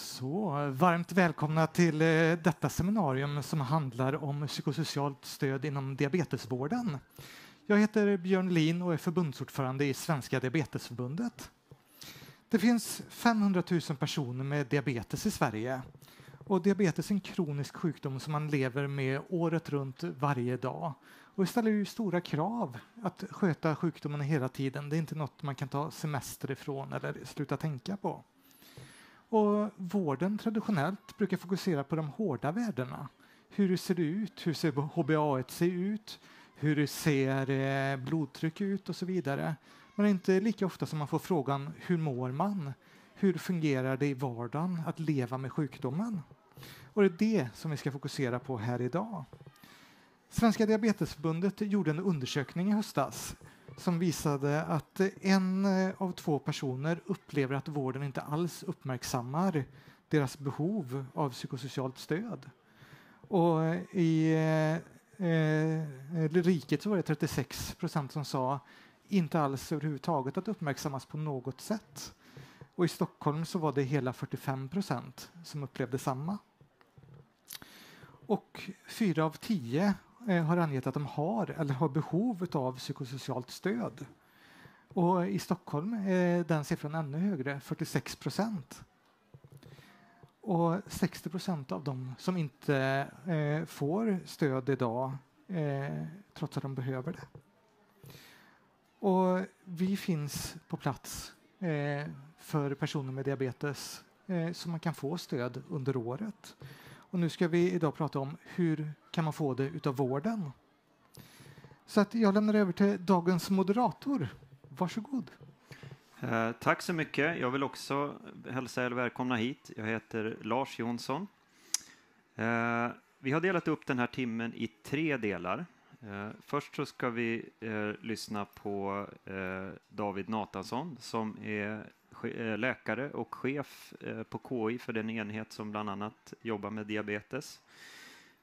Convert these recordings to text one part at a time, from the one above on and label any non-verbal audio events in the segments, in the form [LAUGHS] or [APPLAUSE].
Så, varmt välkomna till eh, detta seminarium som handlar om psykosocialt stöd inom diabetesvården. Jag heter Björn Lin och är förbundsordförande i Svenska diabetesförbundet. Det finns 500 000 personer med diabetes i Sverige och diabetes är en kronisk sjukdom som man lever med året runt varje dag. Och det ställer ju stora krav att sköta sjukdomen hela tiden. Det är inte något man kan ta semester ifrån eller sluta tänka på. Och vården traditionellt brukar fokusera på de hårda värdena. Hur ser det ut? Hur ser HbA1c ut? Hur ser eh, blodtryck ut och så vidare. Men inte lika ofta som man får frågan hur mår man? Hur fungerar det i vardagen att leva med sjukdomen? Och det är det som vi ska fokusera på här idag. Svenska Diabetesförbundet gjorde en undersökning i höstas som visade att en eh, av två personer upplever att vården inte alls uppmärksammar deras behov av psykosocialt stöd. Och eh, i eh, eh riket så var det 36 procent som sa inte alls överhuvudtaget att uppmärksammas på något sätt. Och i Stockholm så var det hela 45 procent som upplevde samma. Och fyra av tio Eh, har angett att de har eller har behov av psykosocialt stöd. Och I Stockholm är den siffran ännu högre, 46 procent. Och 60 procent av dem som inte eh, får stöd idag eh, trots att de behöver det. Och vi finns på plats eh, för personer med diabetes eh, så man kan få stöd under året. Och nu ska vi idag prata om hur kan man få det utav vården. Så att jag lämnar över till dagens moderator. Varsågod. Eh, tack så mycket. Jag vill också hälsa er välkomna hit. Jag heter Lars Jonsson. Eh, vi har delat upp den här timmen i tre delar. Eh, först så ska vi eh, lyssna på eh, David Natansson som är eh, läkare och chef på KI för den enhet som bland annat jobbar med diabetes.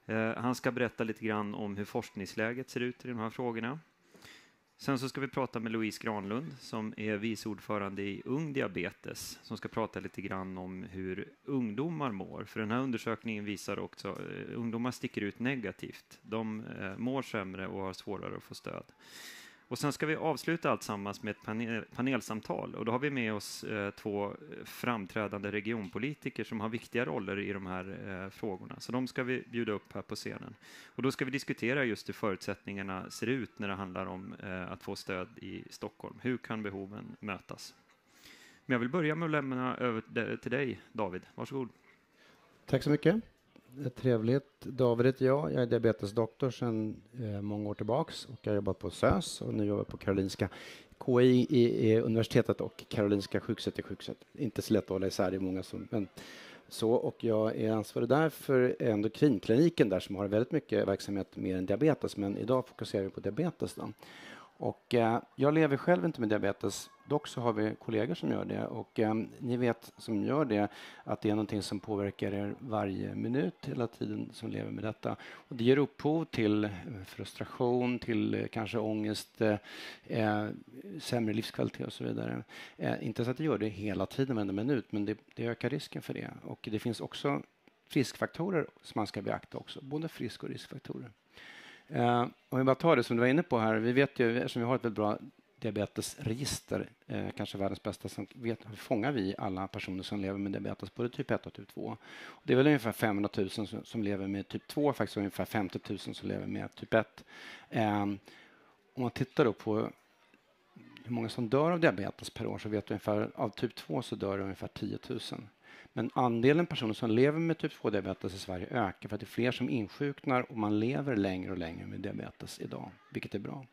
Eh, han ska berätta lite grann om hur forskningsläget ser ut i de här frågorna. Sen så ska vi prata med Louise Granlund som är vice ordförande i Ung Diabetes som ska prata lite grann om hur ungdomar mår. För den här undersökningen visar också att ungdomar sticker ut negativt. De eh, mår sämre och har svårare att få stöd. Och sen ska vi avsluta allt sammans med ett panel, panelsamtal och då har vi med oss eh, två framträdande regionpolitiker som har viktiga roller i de här eh, frågorna. Så de ska vi bjuda upp här på scenen. Och då ska vi diskutera just hur förutsättningarna ser ut när det handlar om eh, att få stöd i Stockholm. Hur kan behoven mötas? Men jag vill börja med att lämna över till dig, David. Varsågod. Tack så mycket. Eh, trevligt. David heter jag. Jag är diabetesdoktor sedan eh, många år tillbaks och jag har jobbat på SÖS och nu jobbar jag på Karolinska KI i, i universitetet och Karolinska sjukhuset i sjukhuset. Inte så lätt att hålla isär, det är många som... Men så, och jag är ansvarig där för endokrinkliniken där som har väldigt mycket verksamhet mer än diabetes, men idag fokuserar vi på diabetes. Då. Och, eh, jag lever själv inte med diabetes, dock så har vi kollegor som gör det. Och, eh, ni vet som gör det att det är någonting som påverkar er varje minut hela tiden som lever med detta. Och det ger upphov till eh, frustration, till eh, kanske ångest, eh, eh sämre livskvalitet och så vidare. Eh, inte så att det gör det hela tiden, varenda minut, men det, det ökar risken för det. Och det finns också friskfaktorer som man ska beakta också, både frisk och riskfaktorer. Eh, om vi bara tar det som du var inne på här. Vi vet ju, eftersom vi har ett väldigt bra diabetesregister, eh, kanske världens bästa, så vet, fångar vi alla personer som lever med diabetes, både typ 1 och typ 2. Och det är väl ungefär 500 000 som, som lever med typ 2, faktiskt ungefär 50 000 som lever med typ 1. Eh, om man tittar då på hur många som dör av diabetes per år så vet vi ungefär av typ 2 så dör ungefär 10 000. Men andelen personer som lever med typ 2-diabetes i Sverige ökar för att det är fler som insjuknar och man lever längre och längre med diabetes idag, vilket är bra.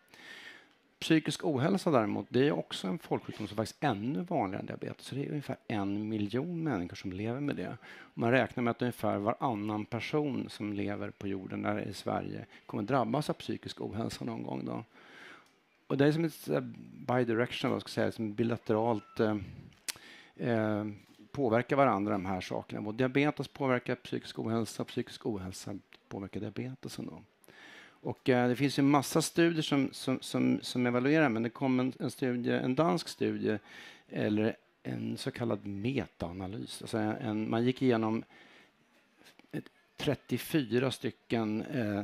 Psykisk ohälsa däremot, det är också en folksjukdom som faktiskt är ännu vanligare än diabetes. Så det är ungefär en miljon människor som lever med det. Man räknar med att ungefär varannan person som lever på jorden där i Sverige kommer drabbas av psykisk ohälsa någon gång. Då. Och det är som ett eh, bidirectional, ska säga, som bilateralt eh, eh, påverkar varandra de här sakerna. Och diabetes påverkar psykisk ohälsa, psykisk ohälsa påverkar diabetes. Då. Och, eh, det finns ju massa studier som, som, som, som evaluerar, men det kom en, en, studie, en dansk studie, eller en så kallad metaanalys. Alltså en, man gick igenom 34 stycken eh,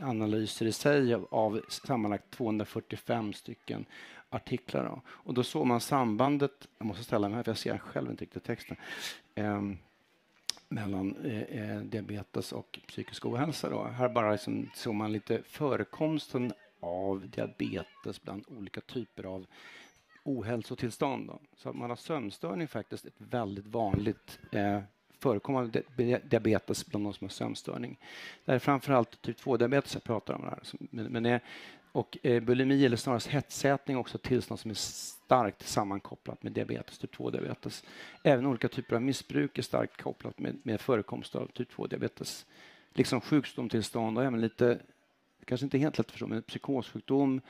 analyser i sig av, av sammanlagt 245 stycken artiklar. Då. Och då såg man sambandet, jag måste ställa mig här för jag ser själv inte riktigt texten, ehm, eh, mellan eh, diabetes och psykisk ohälsa. Då. Här bara liksom såg man lite förekomsten av diabetes bland olika typer av ohälsotillstånd. Då. Så man har sömnstörning faktiskt ett väldigt vanligt eh, förekommande diabetes bland de som har sömnstörning. Det är framförallt typ 2-diabetes jag pratar om. Här. Men det, och eh, bulimi, eller snarast hetsätning, är också ett tillstånd som är starkt sammankopplat med diabetes, typ 2-diabetes. Även olika typer av missbruk är starkt kopplat med, med förekomst av typ 2-diabetes. Liksom sjukdomstillstånd och även lite, kanske inte helt lätt att förstå, men psykossjukdom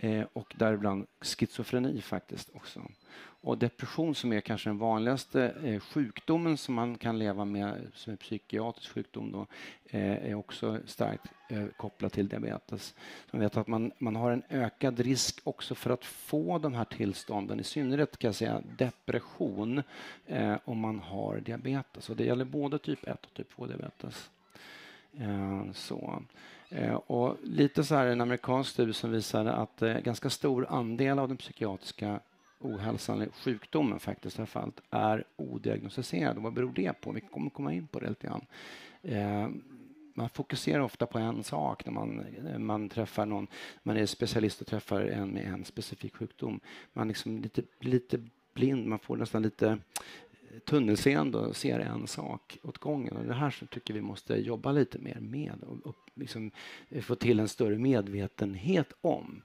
eh, och däribland schizofreni faktiskt också. Och depression som är kanske den vanligaste eh, sjukdomen som man kan leva med som är psykiatrisk sjukdom då, eh, är också starkt eh, kopplad till diabetes. man vet att man, man har en ökad risk också för att få de här tillstånden, i synnerhet kan jag säga depression, eh, om man har diabetes. Och det gäller både typ 1 och typ 2 diabetes. Eh, så. Eh, och lite så här en amerikansk studie som visade att eh, ganska stor andel av den psykiatriska ohälsan, eller sjukdomen faktiskt i fallet, är odiagnostiserad. Och vad beror det på? Vi kommer komma in på det lite grann. Eh, man fokuserar ofta på en sak när man, eh, man träffar någon, man är specialist och träffar en med en specifik sjukdom. Man liksom lite, lite blind, man får nästan lite tunnelseende och ser en sak åt gången. Och det här så tycker vi måste jobba lite mer med och, och liksom eh, få till en större medvetenhet om.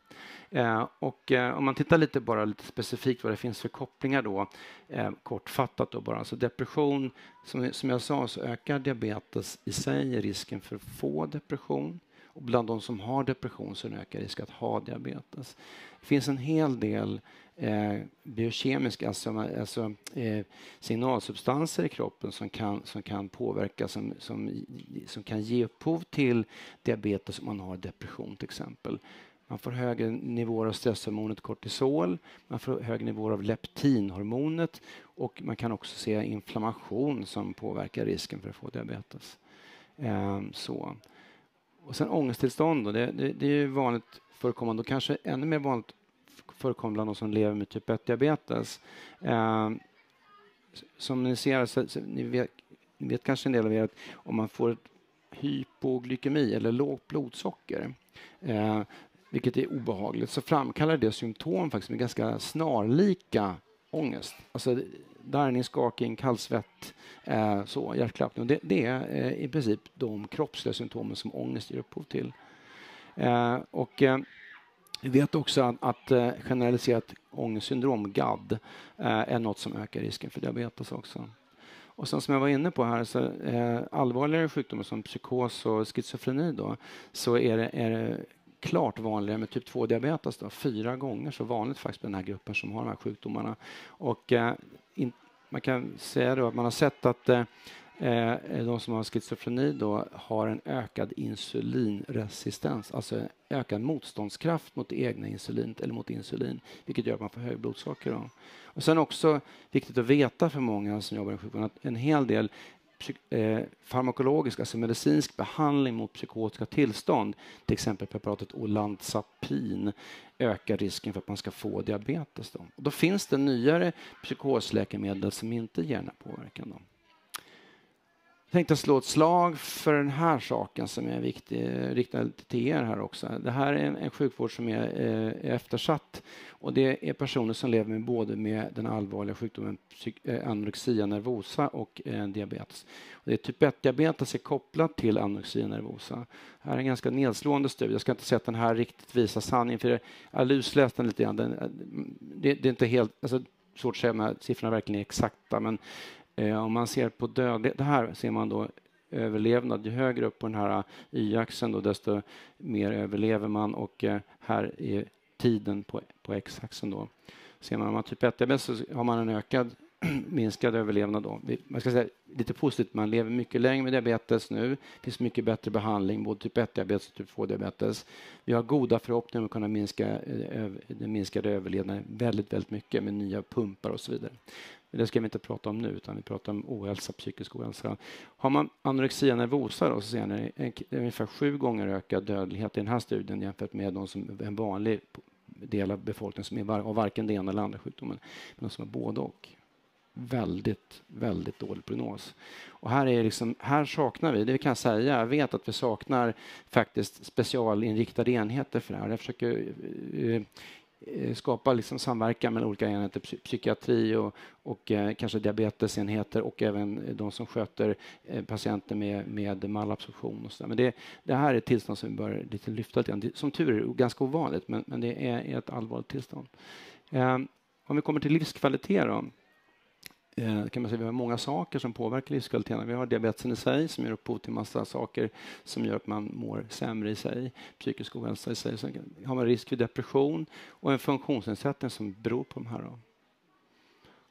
Eh, och eh, om man tittar lite bara lite specifikt vad det finns för kopplingar då, eh, kortfattat då bara. Så depression, som, som jag sa så ökar diabetes i sig risken för att få depression. Och bland de som har depression så ökar risken att ha diabetes. Det finns en hel del eh, biokemiska, alltså, alltså eh, signalsubstanser i kroppen som kan, som kan påverka, som, som, som kan ge upphov till diabetes om man har depression till exempel. Man får högre nivåer av stresshormonet kortisol, man får högre nivåer av leptinhormonet och man kan också se inflammation som påverkar risken för att få diabetes. Eh, så. Och sen ångesttillstånd, då, det, det, det är vanligt förekommande och kanske ännu mer vanligt förekommer bland de som lever med typ 1-diabetes. Eh, som ni ser, så, så, ni, vet, ni vet kanske en del av er att om man får hypoglykemi eller lågt blodsocker eh, vilket är obehagligt, så framkallar det symptom faktiskt med ganska snarlika ångest. Alltså darrning, skakning, kallsvett, eh, så, hjärtklappning. Det, det är eh, i princip de kroppsliga symptomen som ångest ger upphov till. Eh, och, eh, vi vet också att, att eh, generaliserat ångestsyndrom, GAD, eh, är något som ökar risken för diabetes också. Och sen som jag var inne på här, så eh, allvarligare sjukdomar som psykos och schizofreni då, så är det, är det klart vanligare med typ 2-diabetes. Fyra gånger så vanligt faktiskt med den här gruppen som har de här sjukdomarna. Och eh, in, man kan säga då att man har sett att Eh, Eh, de som har schizofreni då har en ökad insulinresistens, alltså ökad motståndskraft mot det egna insulinet eller mot insulin, vilket gör att man får högt blodsocker. Då. Och sen också viktigt att veta för många som jobbar i sjukvården att en hel del eh, farmakologisk, alltså medicinsk behandling mot psykotiska tillstånd, till exempel preparatet Olanzapin, ökar risken för att man ska få diabetes. Då, och då finns det nyare psykosläkemedel som inte ger den här påverkan. Då tänkte slå ett slag för den här saken som är viktig, riktad till er här också. Det här är en, en sjukvård som är, eh, är eftersatt och det är personer som lever med både med den allvarliga sjukdomen eh, anorexia nervosa och eh, diabetes. Och det är typ 1-diabetes är kopplat till anorexia nervosa. Det här är en ganska nedslående studie. Jag ska inte säga att den här riktigt visar sanningen, för jag har lusläst den lite grann. Den, eh, det, det, är inte helt alltså, svårt att säga om siffrorna verkligen är exakta, men Eh, om man ser på dödlighet, det här ser man då överlevnad. Ju högre upp på den här eh, y-axeln då, desto mer överlever man och eh, här är tiden på, på x-axeln då. Ser man om man typ 1 diabetes så har man en ökad [CLEARS THROAT] minskad överlevnad. Då. Man ska säga lite positivt, man lever mycket längre med diabetes nu. Det finns mycket bättre behandling, både typ 1-diabetes och typ 2-diabetes. Vi har goda förhoppningar om att kunna minska eh, den minskade överlevnaden väldigt, väldigt mycket med nya pumpar och så vidare. Det ska vi inte prata om nu, utan vi pratar om ohälsa, psykisk ohälsa. Har man anorexia nervosa då, så ser ni en, ungefär sju gånger ökad dödlighet i den här studien jämfört med de som en vanlig del av befolkningen som är var, har varken det ena eller andra sjukdomen, men de som har både och. Väldigt, väldigt dålig prognos. Och här, är liksom, här saknar vi, det kan jag säga, jag vet att vi saknar faktiskt specialinriktade enheter för det här. Jag försöker eh, eh, skapa liksom samverkan mellan olika enheter, psykiatri och, och eh, kanske diabetesenheter och även de som sköter patienter med, med malabsorption. Och så Men det, det här är ett tillstånd som vi bör lite lyfta lite grann. Som tur är ganska ovanligt, men, men det är, ett allvarligt tillstånd. Om vi kommer till livskvalitet då, Eh, kan man säga, vi har många saker som påverkar livskvaliteten. Vi har diabetesen i sig som ger upphov till massa saker som gör att man mår sämre i sig, psykisk ohälsa i sig. Sen har man risk för depression och en funktionsnedsättning som beror på de här. Då.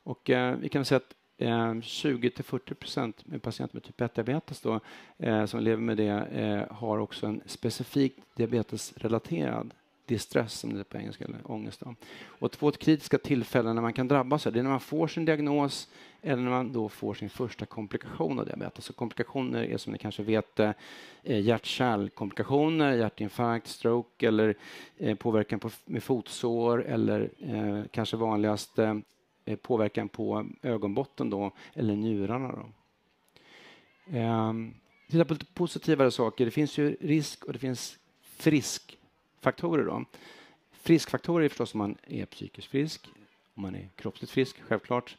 Och eh, vi kan säga att eh, 20 till 40 procent med patienter med typ 1-diabetes då, eh, som lever med det eh, har också en specifik diabetesrelaterad distress som det är på engelska, eller ångest. Då. Och två kritiska tillfällen när man kan drabbas det är när man får sin diagnos eller när man då får sin första komplikation av diabetes. Så komplikationer är som ni kanske vet eh, hjärt-kärlkomplikationer, hjärtinfarkt, stroke eller eh, påverkan på, med fotsår eller eh, kanske vanligast eh, eh, påverkan på ögonbotten då, eller njurarna. Då. Eh, titta på lite positivare saker. Det finns ju risk och det finns frisk faktorer. Då. Friskfaktorer är förstås om man är psykiskt frisk, om man är kroppsligt frisk, självklart.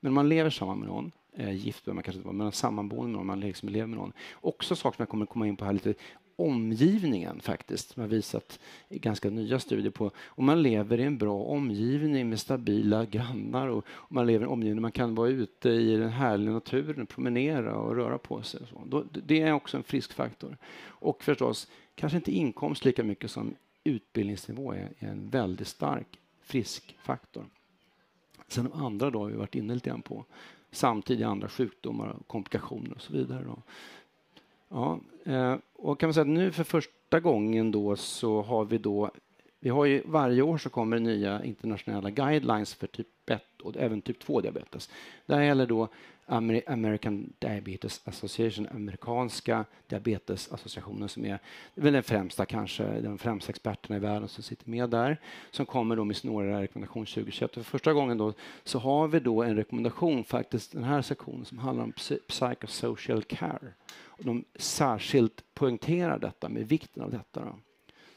Men om man lever samman med någon, eh, gift behöver man kanske inte vara, men sammanboende med någon, man liksom lever med någon. Också saker som jag kommer komma in på här lite, omgivningen faktiskt, som har visat i ganska nya studier på om man lever i en bra omgivning med stabila grannar och om man lever i en omgivning där man kan vara ute i den härliga naturen, promenera och röra på sig. Och så. Då, det är också en frisk faktor. Och förstås, kanske inte inkomst lika mycket som utbildningsnivå är, en väldigt stark frisk faktor. Sen de andra då har vi varit inne lite grann på. Samtidigt andra sjukdomar, komplikationer och så vidare. Då. Ja, eh, och kan man säga att nu för första gången då så har vi då vi har ju, varje år så kommer nya internationella guidelines för typ och även typ 2 diabetes. Det här gäller då American Diabetes Association, amerikanska diabetesassociationen som är väl den främsta kanske, den främsta experterna i världen som sitter med där, som kommer då med sin årliga rekommendation 2021. För första gången då så har vi då en rekommendation, faktiskt den här sektionen som handlar om psychosocial care. Och de särskilt poängterar detta med vikten av detta. Då.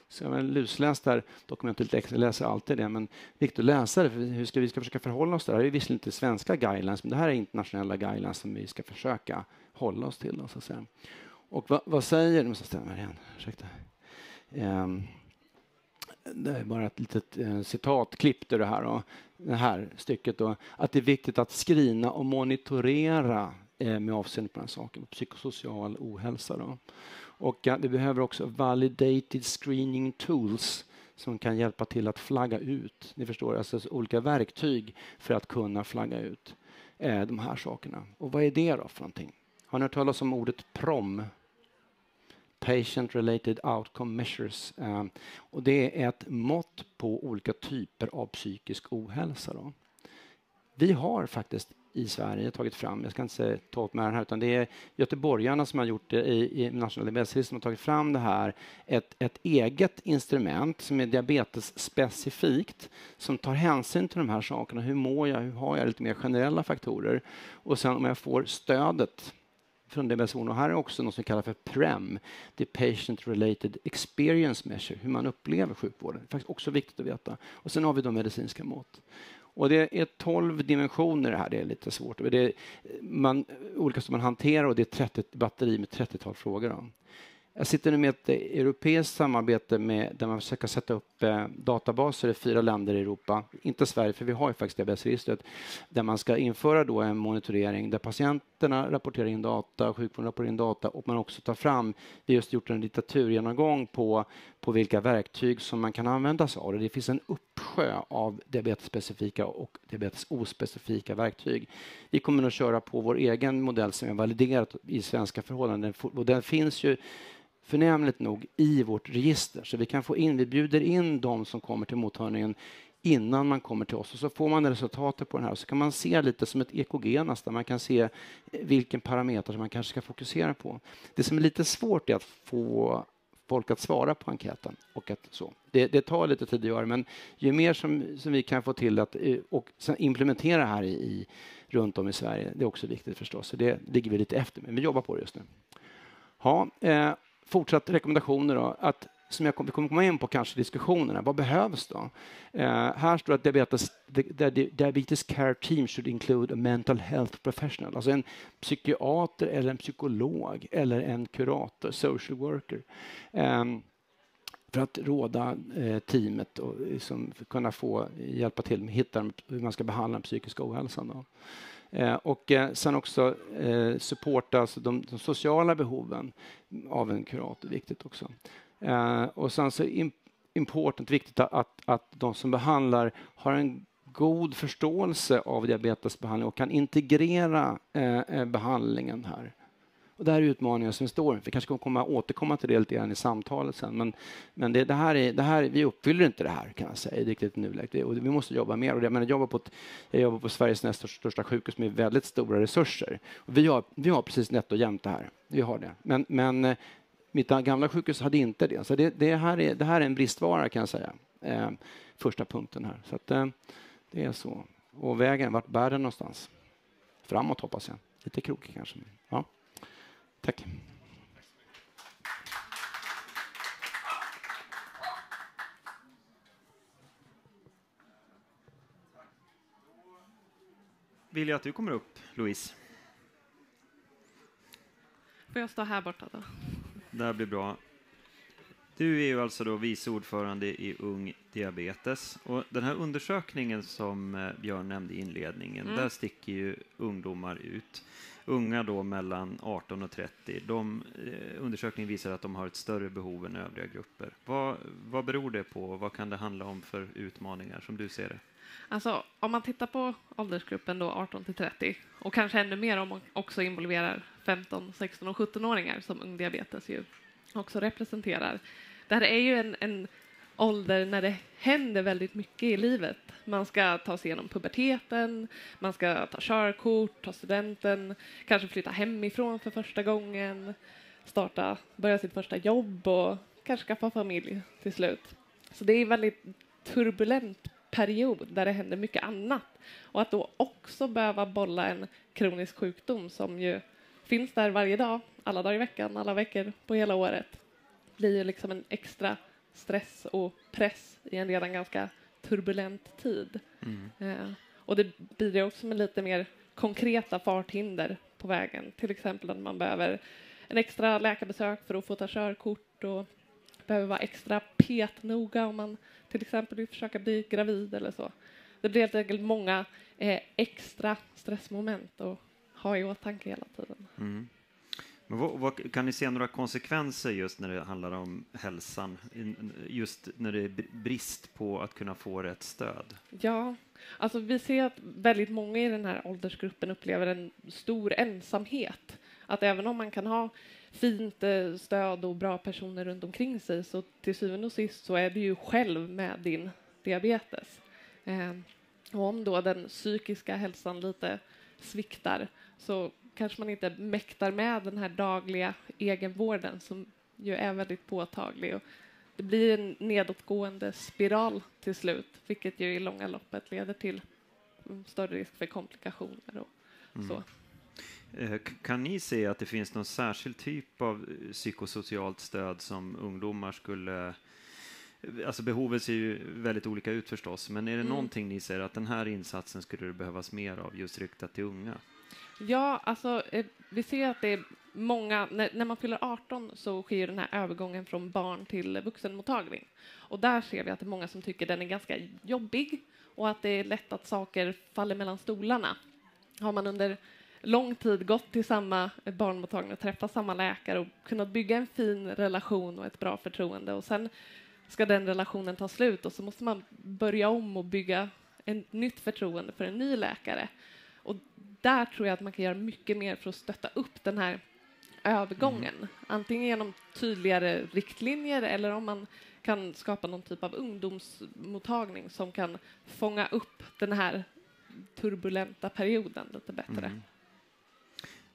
Så jag har lusläst det här dokumentet lite extra, jag läser alltid det, men viktigt att läsa det, för hur ska vi ska försöka förhålla oss till det? Det är visserligen inte svenska guidelines, men det här är internationella guidelines som vi ska försöka hålla oss till. så att säga. Och vad, vad säger, nu måste jag ställa mig igen, ursäkta. Um, det är bara ett litet eh, citatklipp ur det här, då, det här stycket. Då, att det är viktigt att skrina och monitorera eh, med avseende på den här saken, psykosocial ohälsa. Då. Och eh, vi behöver också validated screening tools som kan hjälpa till att flagga ut. Ni förstår, alltså olika verktyg för att kunna flagga ut eh, de här sakerna. Och vad är det då för någonting? Har ni hört talas om ordet PROM? Patient Related Outcome Measures. Eh, och det är ett mått på olika typer av psykisk ohälsa. Då. Vi har faktiskt i Sverige tagit fram, jag ska inte ta åt mig den här, utan det är göteborgarna som har gjort det i, i nationella som har tagit fram det här, ett, ett eget instrument som är diabetesspecifikt, som tar hänsyn till de här sakerna. Hur mår jag? Hur har jag? Lite mer generella faktorer. Och sen om jag får stödet från diabetesorgan. Och här är också något som vi kallar för PREM, the Patient Related Experience Measure, hur man upplever sjukvården. Det är faktiskt också viktigt att veta. Och sen har vi de medicinska mått. Och det är 12 dimensioner det här, det är lite svårt. Det är man, olika som man hanterar och det är 30 batteri med 30-tal frågor. Då. Jag sitter nu med ett europeiskt samarbete med, där man försöker sätta upp eh, databaser i fyra länder i Europa, inte Sverige, för vi har ju faktiskt diabetesregistret, där man ska införa då en monitorering där patienterna rapporterar in data, sjukvården rapporterar in data och man också tar fram, vi har just gjort en litteraturgenomgång på, på vilka verktyg som man kan använda sig av. Det finns en uppsjö av diabetesspecifika och diabetesospecifika verktyg. Vi kommer att köra på vår egen modell som är validerad i svenska förhållanden och den finns ju förnämligt nog i vårt register. Så vi kan få in, vi bjuder in de som kommer till mottagningen innan man kommer till oss och så får man resultatet på den här och så kan man se lite som ett EKG nästan. Man kan se eh, vilken parameter som man kanske ska fokusera på. Det som är lite svårt är att få folk att svara på enkäten. Och att så. Det, det tar lite tid att göra, men ju mer som, som vi kan få till att eh, och implementera här i, i, runt om i Sverige, det är också viktigt förstås. Så det ligger vi lite efter med, men vi jobbar på det just nu. Ja, eh, fortsatt rekommendationer då, att som jag kommer komma in på kanske diskussionerna. Vad behövs då? Eh, här står att diabetes, the, the diabetes care team should include a mental health professional, alltså en psykiater eller en psykolog eller en kurator, social worker. Eh, för att råda eh, teamet och liksom, kunna få hjälpa till med att hitta hur man ska behandla den psykiska ohälsan. Då. Eh, och eh, sen också eh, supporta alltså de, de, sociala behoven av en kurator, viktigt också. och sen så important, viktigt att, att de som behandlar har en god förståelse av diabetesbehandling och kan integrera behandlingen här. Och det här är utmaningar som vi står inför. Vi kanske kommer återkomma till det lite grann i samtalet sen. Men, men det, det, här är, det här, vi uppfyller inte det här kan jag säga riktigt i nuläget. Vi, vi måste jobba mer. Och det, men jag, jobbar på ett, jag jobbar på Sveriges näst största sjukhus med väldigt stora resurser. Och vi, har, vi har precis nätt och jämnt det här. Vi har det. Men, men eh, mitt gamla sjukhus hade inte det. Så det, det, här, är, det här är en bristvara kan jag säga. Eh, första punkten här. Så att, eh, det är så. Och vägen, vart bär den någonstans? Framåt hoppas jag. Lite krokig kanske. Ja. Tack. Vill jag att du kommer upp, Louise? Får jag stå här borta då? Det blir bra. Du är ju alltså då vice ordförande i Ung Diabetes. Och den här undersökningen som eh, Björn nämnde i inledningen, mm. där sticker ju ungdomar ut unga då mellan 18 och 30, de, eh, undersökningen visar att de har ett större behov än övriga grupper. Vad, vad beror det på? Vad kan det handla om för utmaningar som du ser det? Alltså, om man tittar på åldersgruppen då 18 till 30 och kanske ännu mer om man också involverar 15, 16 och 17-åringar som Ung Diabetes ju också representerar. Det här är ju en, en ålder när det händer väldigt mycket i livet. Man ska ta sig igenom puberteten, man ska ta körkort, ta studenten, kanske flytta hemifrån för första gången, starta, börja sitt första jobb och kanske skaffa familj till slut. Så det är en väldigt turbulent period där det händer mycket annat. Och att då också behöva bolla en kronisk sjukdom som ju finns där varje dag, alla dagar i veckan, alla veckor på hela året, blir ju liksom en extra stress och press i en redan ganska turbulent tid. Mm. Eh, och det bidrar också med lite mer konkreta farthinder på vägen, till exempel att man behöver en extra läkarbesök för att få ta körkort och behöver vara extra petnoga om man till exempel vill försöka bli gravid eller så. Det blir helt enkelt många eh, extra stressmoment att ha i åtanke hela tiden. Mm. Men vad, vad, kan ni se några konsekvenser just när det handlar om hälsan? Just när det är brist på att kunna få rätt stöd? Ja, alltså vi ser att väldigt många i den här åldersgruppen upplever en stor ensamhet. Att även om man kan ha fint eh, stöd och bra personer runt omkring sig så till syvende och sist så är du ju själv med din diabetes. Eh, och om då den psykiska hälsan lite sviktar så kanske man inte mäktar med den här dagliga egenvården som ju är väldigt påtaglig. Och det blir en nedåtgående spiral till slut, vilket ju i långa loppet leder till större risk för komplikationer och mm. så. Eh, kan ni se att det finns någon särskild typ av eh, psykosocialt stöd som ungdomar skulle Alltså behovet ser ju väldigt olika ut förstås, men är det mm. någonting ni ser att den här insatsen skulle det behövas mer av just riktat till unga? Ja, alltså eh, vi ser att det är många, när, när, man fyller 18 så sker den här övergången från barn till vuxenmottagning. Och där ser vi att det är många som tycker den är ganska jobbig och att det är lätt att saker faller mellan stolarna. Har man under lång tid gått till samma barnmottagning och träffat samma läkare och kunnat bygga en fin relation och ett bra förtroende och sen ska den relationen ta slut och så måste man börja om och bygga ett nytt förtroende för en ny läkare. Och där tror jag att man kan göra mycket mer för att stötta upp den här övergången. Mm. Antingen genom tydligare riktlinjer eller om man kan skapa någon typ av ungdomsmottagning som kan fånga upp den här turbulenta perioden lite bättre. Mm.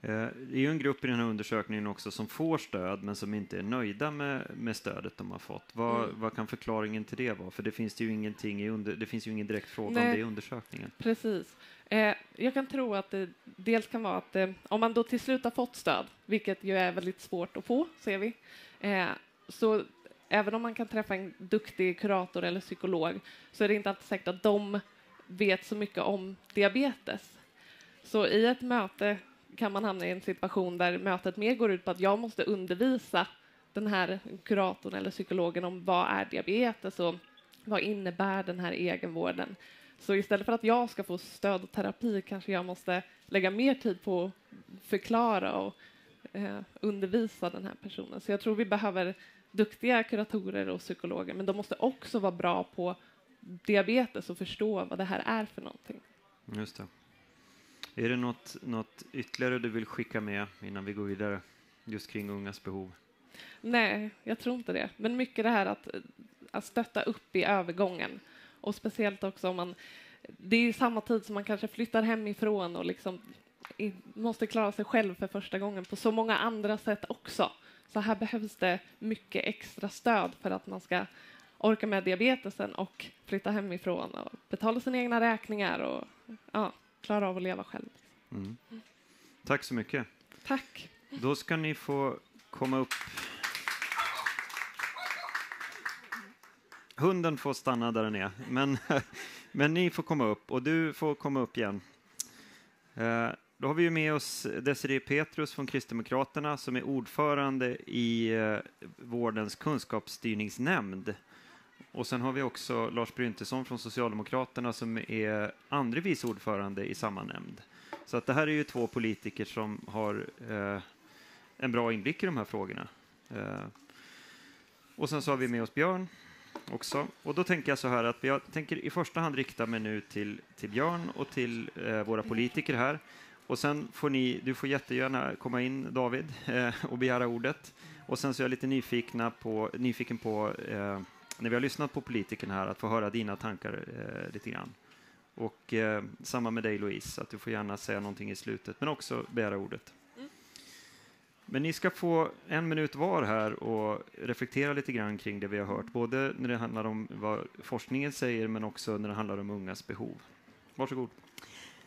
Eh, det är ju en grupp i den här undersökningen också som får stöd men som inte är nöjda med, med stödet de har fått. Vad, mm. vad kan förklaringen till det vara? För det finns ju ingenting i under, det finns ju ingen direkt fråga Nej. om det i undersökningen. Precis. Eh, jag kan tro att det dels kan vara att eh, om man då till slut har fått stöd, vilket ju är väldigt svårt att få, ser vi, eh, så även om man kan träffa en duktig kurator eller psykolog så är det inte alltid säkert att de vet så mycket om diabetes. Så i ett möte kan man hamna i en situation där mötet mer går ut på att jag måste undervisa den här kuratorn eller psykologen om vad är diabetes och vad innebär den här egenvården. Så istället för att jag ska få stöd och terapi kanske jag måste lägga mer tid på att förklara och eh, undervisa den här personen. Så jag tror vi behöver duktiga kuratorer och psykologer, men de måste också vara bra på diabetes och förstå vad det här är för någonting. Just det. Är det något, något ytterligare du vill skicka med innan vi går vidare, just kring ungas behov? Nej, jag tror inte det. Men mycket det här att, att stötta upp i övergången. Och speciellt också om man... Det är samma tid som man kanske flyttar hemifrån och liksom måste klara sig själv för första gången på så många andra sätt också. Så här behövs det mycket extra stöd för att man ska orka med diabetesen och flytta hemifrån och betala sina egna räkningar och ja, klara av att leva själv. Mm. Tack så mycket. Tack. Då ska ni få komma upp. Hunden får stanna där den är, men, [LAUGHS] men ni får komma upp och du får komma upp igen. Eh, då har vi med oss Desiree Petrus från Kristdemokraterna som är ordförande i eh, Vårdens kunskapsstyrningsnämnd. Och sen har vi också Lars Bryntesson från Socialdemokraterna som är andre vice ordförande i samma nämnd. Så att det här är ju två politiker som har eh, en bra inblick i de här frågorna. Eh, och sen så har vi med oss Björn också. Och då tänker jag så här att jag tänker i första hand rikta mig nu till, till Björn och till eh, våra politiker här. Och sen får ni, du får jättegärna komma in David eh, och begära ordet. Och sen så är jag lite nyfikna på, nyfiken på eh, när vi har lyssnat på politikerna här, att få höra dina tankar eh, lite grann. Och eh, samma med dig Louise, att du får gärna säga någonting i slutet, men också begära ordet. Men ni ska få en minut var här och reflektera lite grann kring det vi har hört, både när det handlar om vad forskningen säger, men också när det handlar om ungas behov. Varsågod.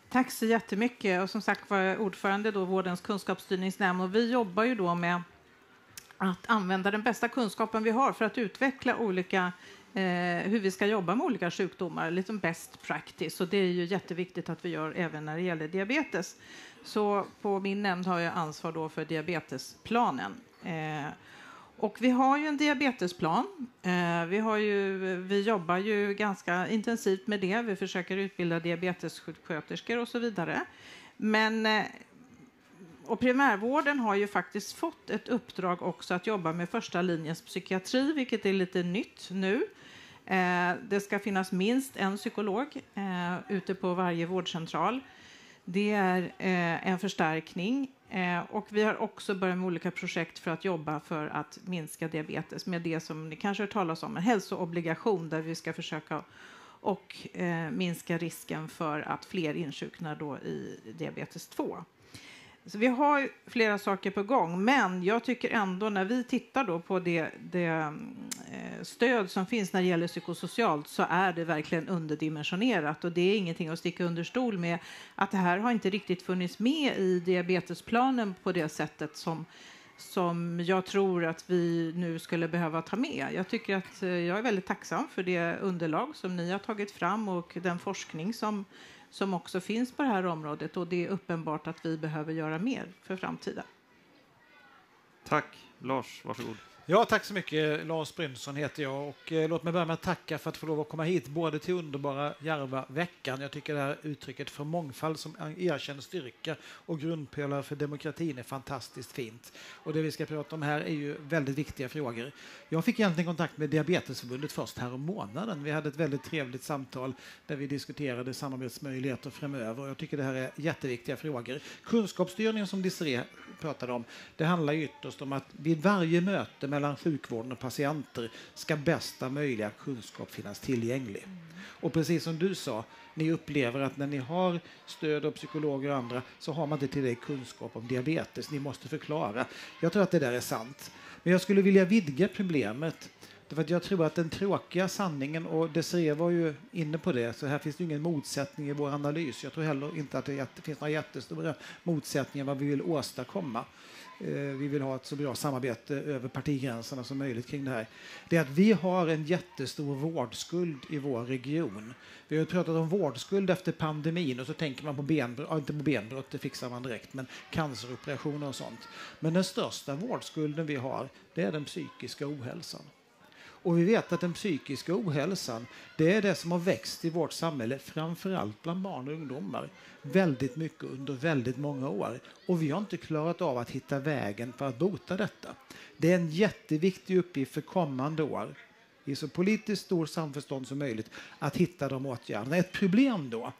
Tack så jättemycket. Och som sagt var ordförande då Vårdens kunskapsstyrningsnämnd och vi jobbar ju då med att använda den bästa kunskapen vi har för att utveckla olika eh, hur vi ska jobba med olika sjukdomar, liksom best practice. Och det är ju jätteviktigt att vi gör även när det gäller diabetes. Så på min nämnd har jag ansvar då för diabetesplanen. Eh, och vi har ju en diabetesplan. Eh, vi, har ju, vi jobbar ju ganska intensivt med det. Vi försöker utbilda diabetessjuksköterskor och så vidare. Men eh, och primärvården har ju faktiskt fått ett uppdrag också att jobba med första linjens psykiatri, vilket är lite nytt nu. Eh, det ska finnas minst en psykolog eh, ute på varje vårdcentral. Det är eh, en förstärkning. Eh, och vi har också börjat med olika projekt för att jobba för att minska diabetes med det som ni kanske har talas om, en hälsoobligation där vi ska försöka och eh, minska risken för att fler insjuknar då i diabetes 2. Så vi har flera saker på gång, men jag tycker ändå när vi tittar då på det, det eh, stöd som finns när det gäller psykosocialt så är det verkligen underdimensionerat och det är ingenting att sticka under stol med att det här har inte riktigt funnits med i diabetesplanen på det sättet som som jag tror att vi nu skulle behöva ta med. Jag tycker att eh, jag är väldigt tacksam för det underlag som ni har tagit fram och den forskning som som också finns på det här området och det är uppenbart att vi behöver göra mer för framtiden. Tack. Lars, varsågod. Ja, tack så mycket. Lars Brynson heter jag och eh, låt mig börja med att tacka för att få lov att komma hit både till underbara Järva-veckan. Jag tycker det här uttrycket för mångfald som erkänner styrka och grundpelare för demokratin är fantastiskt fint. Och det vi ska prata om här är ju väldigt viktiga frågor. Jag fick egentligen kontakt med Diabetesförbundet först här om månaden. Vi hade ett väldigt trevligt samtal där vi diskuterade samarbetsmöjligheter framöver och jag tycker det här är jätteviktiga frågor. Kunskapsstyrningen som Desirée pratade om, det handlar ytterst om att vid varje möte mellan sjukvården och patienter ska bästa möjliga kunskap finnas tillgänglig. Och precis som du sa, ni upplever att när ni har stöd av psykologer och andra så har man inte tillräcklig kunskap om diabetes. Ni måste förklara. Jag tror att det där är sant. Men jag skulle vilja vidga problemet. Därför att jag tror att den tråkiga sanningen, och Desiree var ju inne på det, så här finns det ingen motsättning i vår analys. Jag tror heller inte att det finns några jättestora motsättningar vad vi vill åstadkomma. Eh, vi vill ha ett så bra samarbete över partigränserna som möjligt kring det här. Det är att vi har en jättestor vårdskuld i vår region. Vi har pratat om vårdskuld efter pandemin och så tänker man på benbrott, inte på benbrott, det fixar man direkt, men canceroperationer och sånt. Men den största vårdskulden vi har, det är den psykiska ohälsan. Och vi vet att den psykiska ohälsan, det är det som har växt i vårt samhälle, framförallt bland barn och ungdomar, väldigt mycket under väldigt många år. Och vi har inte klarat av att hitta vägen för att bota detta. Det är en jätteviktig uppgift för kommande år, i så politiskt stort samförstånd som möjligt, att hitta de åtgärderna. Ett problem då,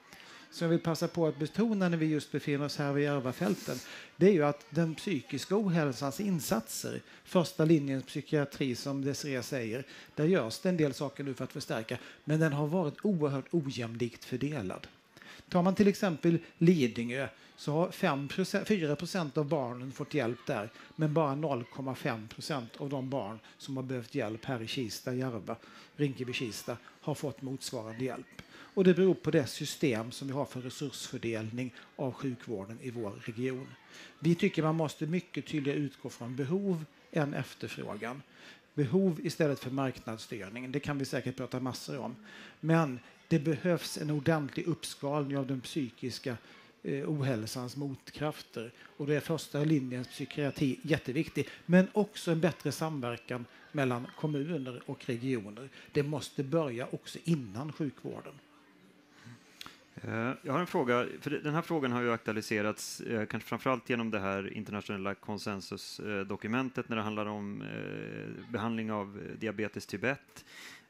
som jag vill passa på att betona när vi just befinner oss här vid Järvafälten, det är ju att den psykiska ohälsans insatser, första linjens psykiatri som Desiree säger, där görs det en del saker nu för att förstärka, men den har varit oerhört ojämlikt fördelad. Tar man till exempel Lidingö så har 5 4 procent av barnen fått hjälp där, men bara 0,5 procent av de barn som har behövt hjälp här i Kista, Järva, Rinkeby-Kista har fått motsvarande hjälp. Och det beror på det system som vi har för resursfördelning av sjukvården i vår region. Vi tycker man måste mycket tydligare utgå från behov än efterfrågan. Behov istället för marknadsstyrning, det kan vi säkert prata massor om. Men det behövs en ordentlig uppskalning av den psykiska eh, ohälsans motkrafter. Och det är första linjens psykiatri jätteviktig. Men också en bättre samverkan mellan kommuner och regioner. Det måste börja också innan sjukvården. Eh, jag har en fråga, för den här frågan har ju aktualiserats eh, kanske framförallt genom det här internationella konsensusdokumentet när det handlar om eh, behandling av diabetes typ 1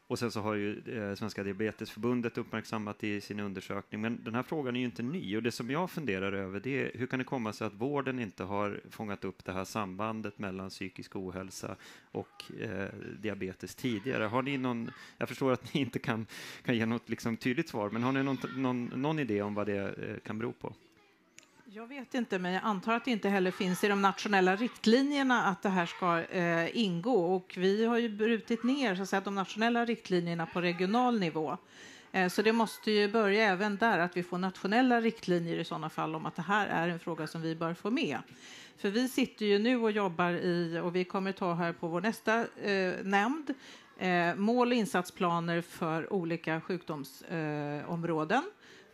och sen så har ju eh, Svenska Diabetesförbundet uppmärksammat i sin undersökning, men den här frågan är ju inte ny. Och det som jag funderar över det är hur kan det komma sig att vården inte har fångat upp det här sambandet mellan psykisk ohälsa och eh, diabetes tidigare? Har ni någon, jag förstår att ni inte kan, kan ge något liksom tydligt svar, men har ni någon, någon, någon idé om vad det eh, kan bero på? Jag vet inte, men jag antar att det inte heller finns i de nationella riktlinjerna att det här ska eh, ingå. Och vi har ju brutit ner så att säga, de nationella riktlinjerna på regional nivå. Eh, så det måste ju börja även där, att vi får nationella riktlinjer i sådana fall om att det här är en fråga som vi bör få med. För vi sitter ju nu och jobbar i, och vi kommer ta här på vår nästa eh, nämnd, eh, mål och insatsplaner för olika sjukdomsområden.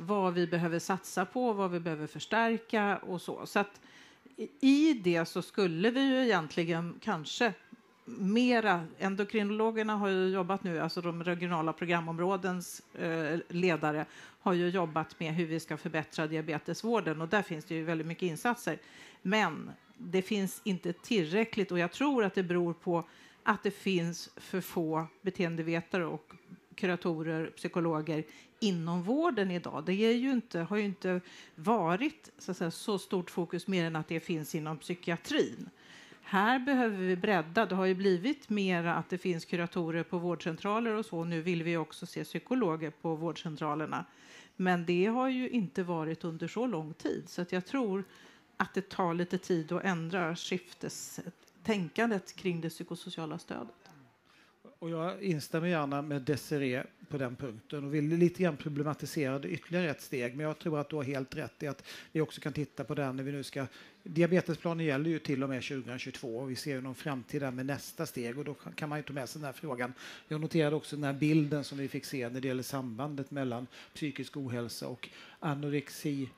Vad vi behöver satsa på, vad vi behöver förstärka och så. Så att i det så skulle vi ju egentligen kanske mera, endokrinologerna har ju jobbat nu, alltså de regionala programområdens eh, ledare har ju jobbat med hur vi ska förbättra diabetesvården och där finns det ju väldigt mycket insatser. Men det finns inte tillräckligt och jag tror att det beror på att det finns för få beteendevetare och kuratorer, psykologer inom vården idag. Det är ju inte, har ju inte varit så, säga, så stort fokus mer än att det finns inom psykiatrin. Här behöver vi bredda. Det har ju blivit mer att det finns kuratorer på vårdcentraler och så. Nu vill vi också se psykologer på vårdcentralerna. Men det har ju inte varit under så lång tid, så att jag tror att det tar lite tid att ändra skiftestänkandet kring det psykosociala stödet. Och jag instämmer gärna med Desiree på den punkten och vill lite grann problematisera det ytterligare ett steg. Men jag tror att du har helt rätt i att vi också kan titta på den när vi nu ska... Diabetesplanen gäller ju till och med 2022 och vi ser ju någon framtid där med nästa steg och då kan man ju ta med sig den här frågan. Jag noterade också den här bilden som vi fick se när det gäller sambandet mellan psykisk ohälsa och anorexi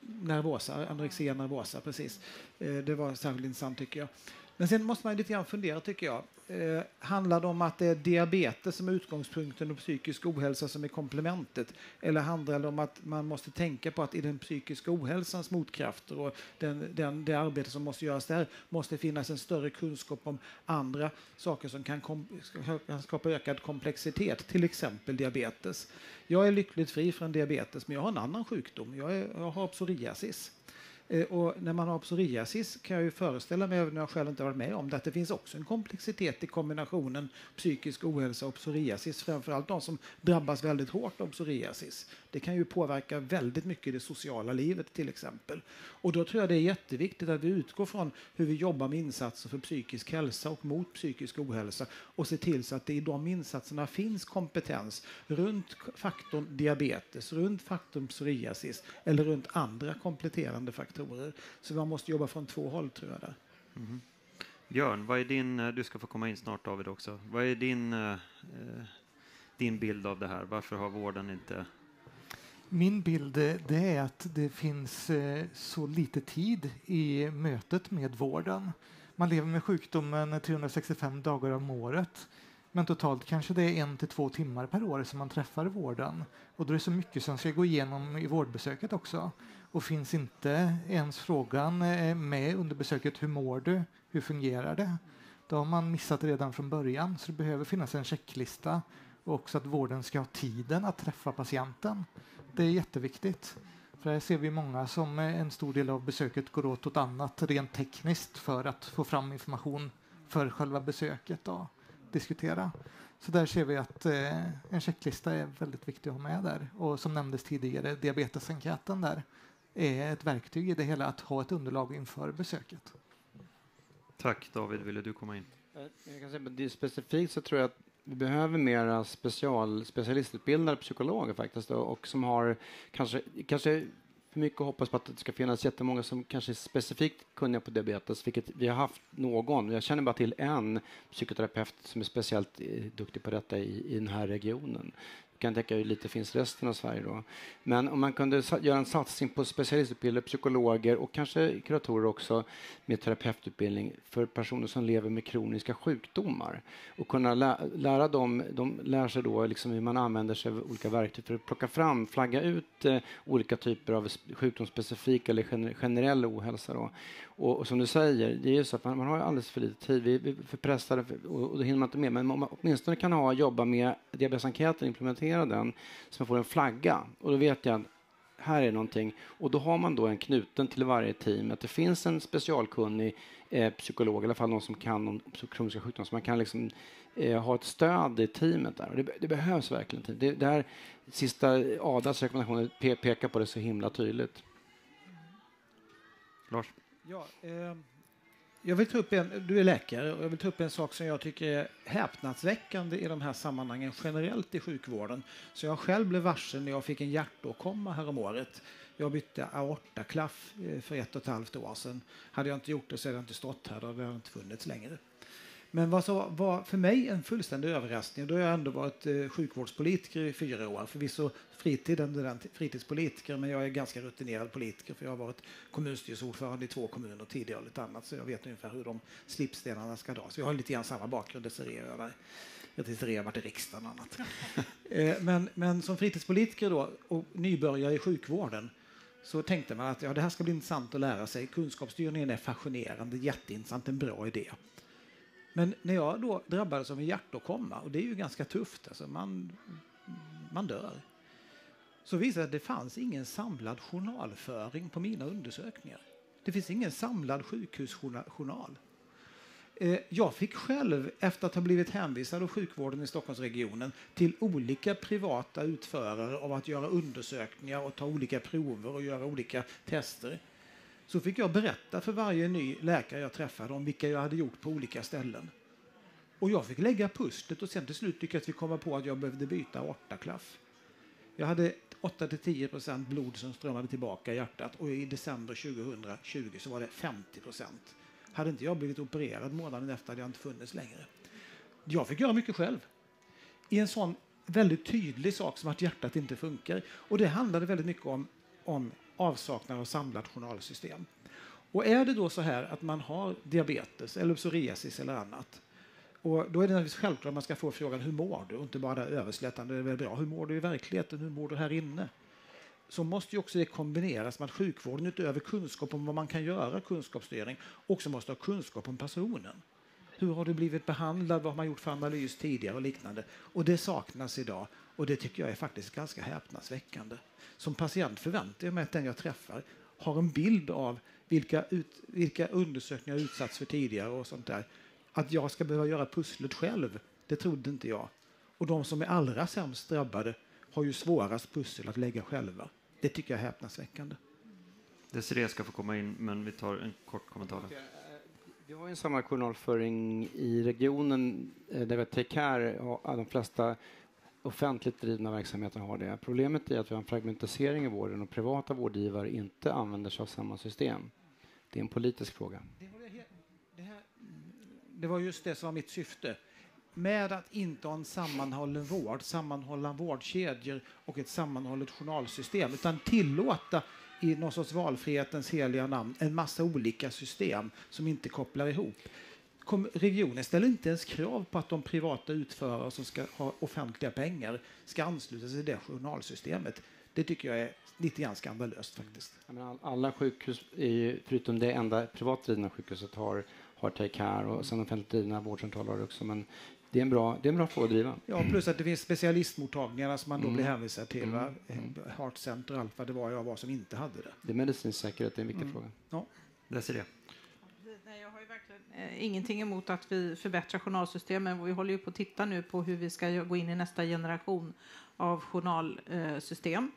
nervosa, anorexia nervosa, precis. Eh, det var särskilt intressant tycker jag. Men sen måste man lite grann fundera, tycker jag. Eh, handlar det om att det är diabetes som är utgångspunkten och psykisk ohälsa som är komplementet? Eller handlar det om att man måste tänka på att i den psykiska ohälsans motkrafter och den, den, det arbete som måste göras där måste finnas en större kunskap om andra saker som kan, kom, kan skapa ökad komplexitet, till exempel diabetes. Jag är lyckligt fri från diabetes, men jag har en annan sjukdom. Jag, är, jag har psoriasis. Eh, och när man har psoriasis kan jag ju föreställa mig, även om jag själv inte varit med om det, att det finns också en komplexitet i kombinationen psykisk ohälsa och psoriasis. Framförallt de som drabbas väldigt hårt av psoriasis. Det kan ju påverka väldigt mycket i det sociala livet till exempel. Och då tror jag det är jätteviktigt att vi utgår från hur vi jobbar med insatser för psykisk hälsa och mot psykisk ohälsa och ser till så att det i de insatserna finns kompetens runt faktorn diabetes, runt faktorn psoriasis eller runt andra kompletterande faktorer. Så man måste jobba från två håll tror jag. Där. Mm. Björn, vad är din, eh, du ska få komma in snart David också. Vad är din, eh, eh, din bild av det här? Varför har vården inte min bild det är att det finns eh, så lite tid i mötet med vården. Man lever med sjukdomen 365 dagar om året. Men totalt kanske det är en till två timmar per år som man träffar vården. Och då är det så mycket som ska gå igenom i vårdbesöket också. Och finns inte ens frågan eh, med under besöket, hur mår du? Hur fungerar det? Då har man missat redan från början. Så det behöver finnas en checklista och också att vården ska ha tiden att träffa patienten. Det är jätteviktigt. För här ser vi många som eh, en stor del av besöket går åt åt annat rent tekniskt för att få fram information för själva besöket och diskutera. Så där ser vi att eh, en checklista är väldigt viktig att ha med där. Och som nämndes tidigare, diabetesenkäten där är ett verktyg i det hela att ha ett underlag inför besöket. Tack David, ville du komma in? Jag kan säga, specifikt så tror jag att vi behöver mera special, specialistutbildade psykologer faktiskt då, och som har kanske, kanske för mycket hoppas på att det ska finnas jättemånga som kanske är specifikt kunniga på diabetes, vilket vi har haft någon. Jag känner bara till en psykoterapeut som är speciellt eh, duktig på detta i, i den här regionen kan tänka hur lite finns resten av Sverige då. Men om man kunde göra en satsning på specialistutbildade psykologer och kanske kuratorer också med terapeututbildning för personer som lever med kroniska sjukdomar och kunna lä lära dem, de lär sig då liksom hur man använder sig av olika verktyg för att plocka fram, flagga ut eh, olika typer av sjukdomsspecifik eller gener generell ohälsa då. Och, och, som du säger, det är ju så att man, man har alldeles för lite tid. Vi, vi är för pressade och, och då hinner man inte med. Men om man åtminstone kan ha, jobba med diabetesenkäten, implementera den så man får en flagga. Och då vet jag att här är någonting. Och då har man då en knuten till varje team. Att det finns en specialkunnig eh, psykolog, i alla fall någon som kan om kroniska sjukdomar. Så man kan liksom eh, ha ett stöd i teamet där. Och det, det behövs verkligen. Det, det här sista eh, Adas rekommendationer pe pekar på det så himla tydligt. Lars? Ja, eh, jag vill ta upp en, du är läkare och jag vill ta upp en sak som jag tycker är häpnadsväckande i de här sammanhangen generellt i sjukvården. Så jag själv blev varse när jag fick en hjärtåkomma häromåret. Jag bytte aortaklaff eh, för ett och ett halvt år sedan. Hade jag inte gjort det så hade jag inte stått här, då hade jag inte funnits längre. Men vad som var för mig en fullständig överraskning, då har jag ändå varit eh, sjukvårdspolitiker i fyra år. Förvisso fritiden, fritidspolitiker, men jag är ganska rutinerad politiker för jag har varit kommunstyrelseordförande i två kommuner tidigare och lite annat, så jag vet ungefär hur de slipstenarna ska dras. Jag har lite grann samma bakgrund, Desirée och jag Desirée har varit i riksdagen och annat. [LAUGHS] Eh, men, men som fritidspolitiker då, och nybörjare i sjukvården, så tänkte man att ja, det här ska bli intressant att lära sig. Kunskapsstyrningen är fascinerande, jätteintressant, en bra idé. Men när jag då drabbades av en hjärtåkomma, och det är ju ganska tufft, alltså man, man dör, så visade det att det fanns ingen samlad journalföring på mina undersökningar. Det finns ingen samlad sjukhusjournal. Eh, jag fick själv, efter att ha blivit hänvisad av sjukvården i Stockholmsregionen till olika privata utförare av att göra undersökningar och ta olika prover och göra olika tester, så fick jag berätta för varje ny läkare jag träffade om vilka jag hade gjort på olika ställen. Och jag fick lägga pusslet och sen till slut lyckades vi komma på att jag behövde byta aortaklaff. Jag hade 8-10 procent blod som strömmade tillbaka i hjärtat och i december 2020 så var det 50 procent. Hade inte jag blivit opererad månaden efter hade jag inte funnits längre. Jag fick göra mycket själv. I en sån väldigt tydlig sak som att hjärtat inte funkar. Och det handlade väldigt mycket om, om avsaknad av samlat journalsystem. Och är det då så här att man har diabetes eller psoriasis eller annat och då är det naturligtvis självklart att man ska få frågan hur mår du? Och inte bara överslätande, det är väl bra. Hur mår du i verkligheten? Hur mår du här inne? Så måste ju också det kombineras med att sjukvården utöver kunskap om vad man kan göra, kunskapsstyrning, också måste ha kunskap om personen. Hur har du blivit behandlad? Vad har man gjort för analys tidigare och liknande? Och det saknas idag. Och det tycker jag är faktiskt ganska häpnadsväckande. Som patient förväntar jag mig att den jag träffar har en bild av vilka, ut, vilka undersökningar jag utsatts för tidigare och sånt där. Att jag ska behöva göra pusslet själv, det trodde inte jag. Och de som är allra sämst drabbade har ju svårast pussel att lägga själva. Det tycker jag är häpnadsväckande. Desiree ska få komma in, men vi tar en kort kommentar. Vi har en samma journalföring i regionen eh, där vi Take Care, de flesta offentligt drivna verksamheter har det. Problemet är att vi har en fragmentisering i vården och privata vårdgivare inte använder sig av samma system. Det är en politisk fråga. Det var, det, här, det var just det som var mitt syfte. Med att inte ha en sammanhållen vård, sammanhållna vårdkedjor och ett sammanhållet journalsystem, utan tillåta i någon sorts valfrihetens heliga namn en massa olika system som inte kopplar ihop. Regionen ställer inte ens krav på att de privata utförare som ska ha offentliga pengar ska ansluta sig till det journalsystemet. Det tycker jag är lite grann skandalöst faktiskt. Alla sjukhus, förutom det enda privat drivna sjukhuset, har, har Take Care och sen offentligt drivna vårdcentraler också. Men det är en bra, det är en bra fråga att driva. Ja, plus att det finns specialistmottagningar som man då mm. blir hänvisad till. Mm. mm. Heart Center och allt vad det var jag var som inte hade det. Det är medicinsk säkerhet, det är en viktig mm. fråga. Ja. Läser det. Jag har ju verkligen eh, ingenting emot att vi förbättrar journalsystemen. Vi håller ju på att titta nu på hur vi ska gå in i nästa generation av journalsystem.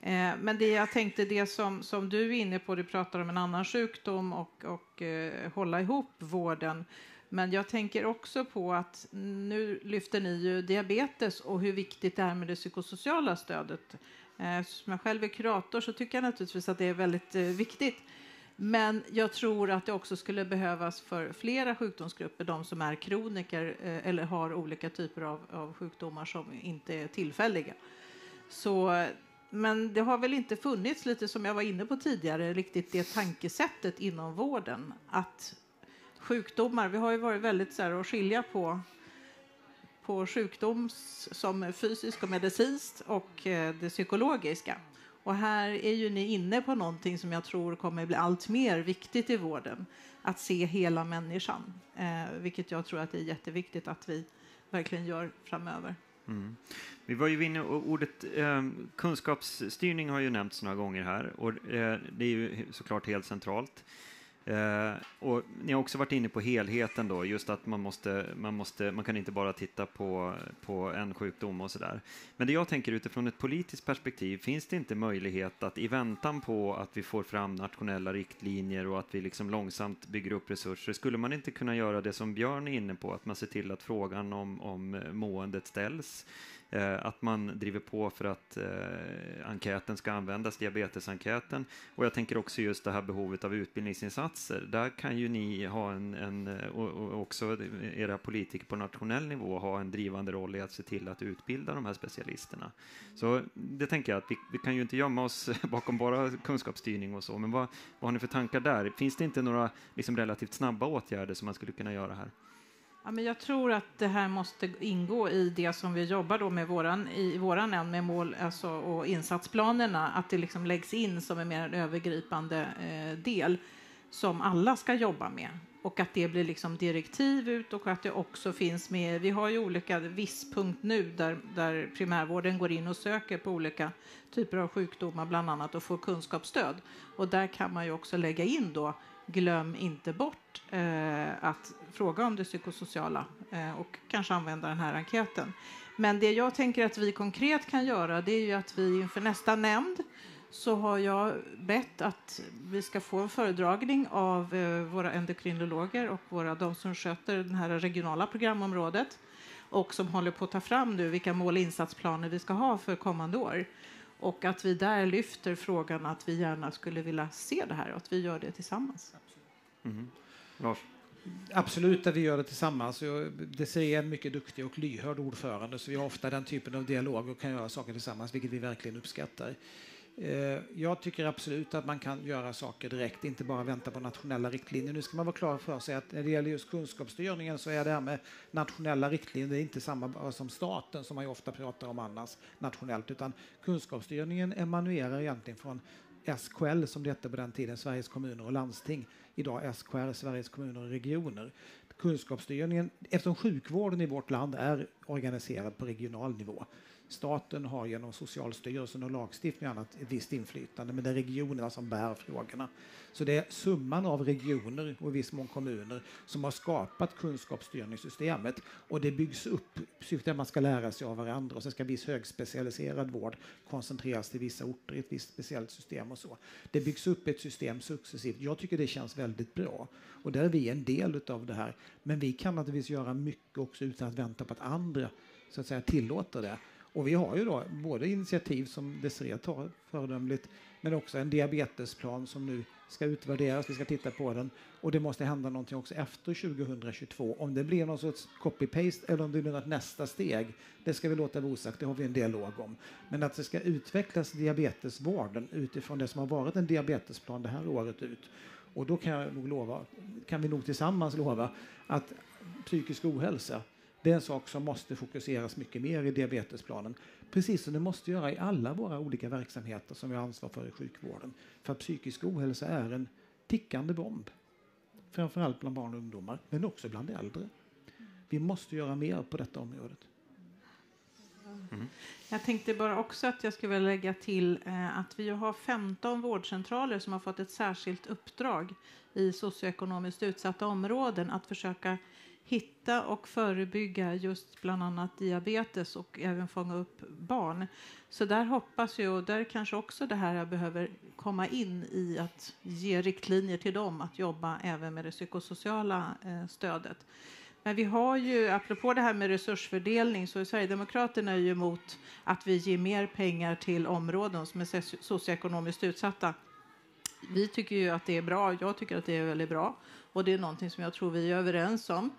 Eh, men det jag tänkte, det som, som du är inne på, du pratar om en annan sjukdom och, och eh, hålla ihop vården. Men jag tänker också på att nu lyfter ni ju diabetes och hur viktigt det är med det psykosociala stödet. Eh, Eftersom jag själv är kurator så tycker jag naturligtvis att det är väldigt eh, viktigt. Men jag tror att det också skulle behövas för flera sjukdomsgrupper, de som är kroniker eh, eller har olika typer av, av sjukdomar som inte är tillfälliga. Så, men det har väl inte funnits, lite som jag var inne på tidigare, riktigt det tankesättet inom vården att sjukdomar. Vi har ju varit väldigt så här, att skilja på, på sjukdom som fysisk och medicinskt och eh, det psykologiska. Och här är ju ni inne på någonting som jag tror kommer bli allt mer viktigt i vården. Att se hela människan, eh, vilket jag tror att det är jätteviktigt att vi verkligen gör framöver. Mm. Vi var ju inne och ordet eh, kunskapsstyrning har ju nämnts några gånger här och eh, det är ju såklart helt centralt. Eh, och ni har också varit inne på helheten då, just att man måste, man måste, man kan inte bara titta på, på en sjukdom och sådär. Men det jag tänker utifrån ett politiskt perspektiv, finns det inte möjlighet att i väntan på att vi får fram nationella riktlinjer och att vi liksom långsamt bygger upp resurser, skulle man inte kunna göra det som Björn är inne på, att man ser till att frågan om, om måendet ställs? Eh, att man driver på för att eh, enkäten ska användas, diabetesenkäten. Och jag tänker också just det här behovet av utbildningsinsatser. Där kan ju ni ha en, en eh, och, och också era politiker på nationell nivå ha en drivande roll i att se till att utbilda de här specialisterna. Så det tänker jag att vi, vi kan ju inte gömma oss [LAUGHS] bakom bara kunskapsstyrning och så, men vad, vad har ni för tankar där? Finns det inte några liksom, relativt snabba åtgärder som man skulle kunna göra här? Ja, men jag tror att det här måste ingå i det som vi jobbar då med våran, i våran nämnd med mål alltså, och insatsplanerna, att det liksom läggs in som en mer övergripande eh, del som alla ska jobba med och att det blir liksom direktiv ut och att det också finns med. Vi har ju olika viss.punkt nu där, där primärvården går in och söker på olika typer av sjukdomar bland annat och får kunskapsstöd. Och där kan man ju också lägga in då glöm inte bort eh, att fråga om det psykosociala eh, och kanske använda den här enkäten. Men det jag tänker att vi konkret kan göra det är ju att vi inför nästa nämnd så har jag bett att vi ska få en föredragning av eh, våra endokrinologer och våra, de som sköter det här regionala programområdet och som håller på att ta fram nu vilka mål och insatsplaner vi ska ha för kommande år. Och att vi där lyfter frågan att vi gärna skulle vilja se det här och att vi gör det tillsammans. Mm. Lars? Absolut, att vi gör det tillsammans. Desirée är en mycket duktig och lyhörd ordförande så vi har ofta den typen av dialog och kan göra saker tillsammans, vilket vi verkligen uppskattar. Eh, jag tycker absolut att man kan göra saker direkt, inte bara vänta på nationella riktlinjer. Nu ska man vara klar för sig att när det gäller just kunskapsstyrningen så är det här med nationella riktlinjer inte samma som staten som man ju ofta pratar om annars nationellt, utan kunskapsstyrningen emanuerar egentligen från SKL som det hette på den tiden, Sveriges kommuner och landsting. Idag SKR, Sveriges kommuner och regioner. Kunskapsstyrningen, eftersom sjukvården i vårt land är organiserad på regional nivå Staten har genom Socialstyrelsen och lagstiftning och annat ett visst inflytande, men det är regionerna som bär frågorna. Så det är summan av regioner och i viss mån kommuner som har skapat kunskapsstyrningssystemet och det byggs upp. Syftet är att man ska lära sig av varandra och sen ska viss högspecialiserad vård koncentreras till vissa orter i ett visst speciellt system och så. Det byggs upp ett system successivt. Jag tycker det känns väldigt bra och där är vi en del av det här. Men vi kan naturligtvis göra mycket också utan att vänta på att andra så att säga tillåter det. Och vi har ju då både initiativ som Desirée tar föredömligt, men också en diabetesplan som nu ska utvärderas. Vi ska titta på den och det måste hända någonting också efter 2022. Om det blir någon sorts copy-paste eller om det blir något nästa steg, det ska vi låta vara osagt. Det har vi en dialog om. Men att det ska utvecklas diabetesvården utifrån det som har varit en diabetesplan det här året ut. Och då kan jag nog lova, kan vi nog tillsammans lova att psykisk ohälsa det är en sak som måste fokuseras mycket mer i diabetesplanen. Precis som det måste göra i alla våra olika verksamheter som vi har ansvar för i sjukvården. För att psykisk ohälsa är en tickande bomb. Framförallt bland barn och ungdomar, men också bland äldre. Vi måste göra mer på detta området. Mm. Jag tänkte bara också att jag skulle vilja lägga till eh, att vi har 15 vårdcentraler som har fått ett särskilt uppdrag i socioekonomiskt utsatta områden att försöka hitta och förebygga just bland annat diabetes och även fånga upp barn. Så där hoppas jag, och där kanske också det här behöver komma in i att ge riktlinjer till dem att jobba även med det psykosociala eh, stödet. Men vi har ju, apropå det här med resursfördelning, så är Sverigedemokraterna ju emot att vi ger mer pengar till områden som är socioekonomiskt utsatta. Vi tycker ju att det är bra, jag tycker att det är väldigt bra och det är någonting som jag tror vi är överens om.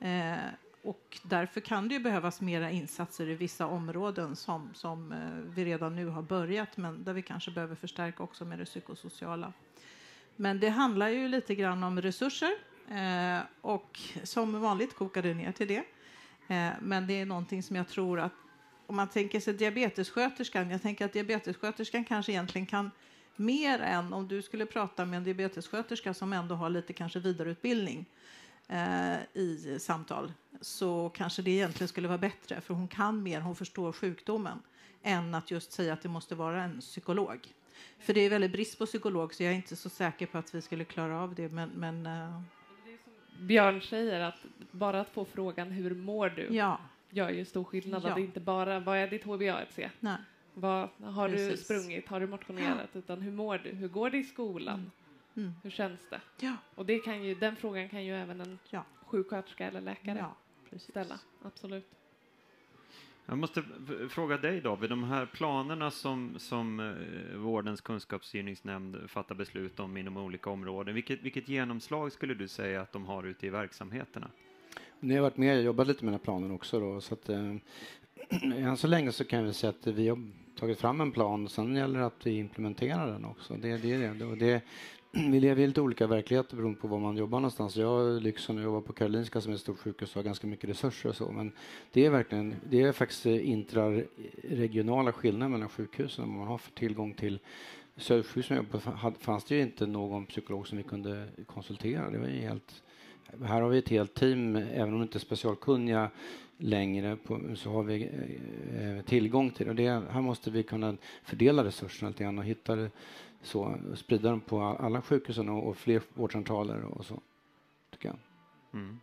Eh, och därför kan det ju behövas mera insatser i vissa områden som, som eh, vi redan nu har börjat, men där vi kanske behöver förstärka också med det psykosociala. Men det handlar ju lite grann om resurser eh, och som vanligt kokar det ner till det. Eh, men det är någonting som jag tror att om man tänker sig diabetessköterskan, jag tänker att diabetessköterskan kanske egentligen kan mer än om du skulle prata med en diabetessköterska som ändå har lite kanske vidareutbildning eh, i samtal så kanske det egentligen skulle vara bättre för hon kan mer, hon förstår sjukdomen än att just säga att det måste vara en psykolog. För det är väldigt brist på psykolog så jag är inte så säker på att vi skulle klara av det. Men, men uh... Björn säger att bara att få frågan hur mår du ja. gör ju stor skillnad. Ja. Att det inte bara vad är ditt HbA1c? Nej. Vad, har Precis. du sprungit? Har du motionerat? Ja. Utan hur mår du? Hur går det i skolan? Mm. Mm. Hur känns det? Ja. Och det kan ju, den frågan kan ju även en ja. sjuksköterska eller läkare ja, ställa. Absolut. Jag måste fråga dig David, de här planerna som, som eh, Vårdens kunskapsstyrningsnämnd fattar beslut om inom olika områden, vilket, vilket genomslag skulle du säga att de har ute i verksamheterna? Ni har varit med och jobbat lite med den här planen också då, så att eh, [CLEARS THROAT] än så länge så kan vi säga att vi har tagit fram en plan, sen gäller det att vi implementerar den också. Det, det, det, det, [CLEARS THROAT] vi lever i lite olika verkligheter beroende på var man jobbar någonstans. Jag har lyxen att jobba på Karolinska som är ett stort sjukhus och har ganska mycket resurser och så. Men det är verkligen, det är faktiskt intraregionala skillnader mellan sjukhusen. Man har för tillgång till Södersjukhus som jag på fanns det ju inte någon psykolog som vi kunde konsultera. Det var helt, här har vi ett helt team, även om det inte är specialkunniga längre, på, så har vi eh, eh, tillgång till det. Och det. Här måste vi kunna fördela resurserna lite grann och hitta det så, och sprida dem på alla sjukhusen och, och fler vårdcentraler och så, tycker jag. Mm.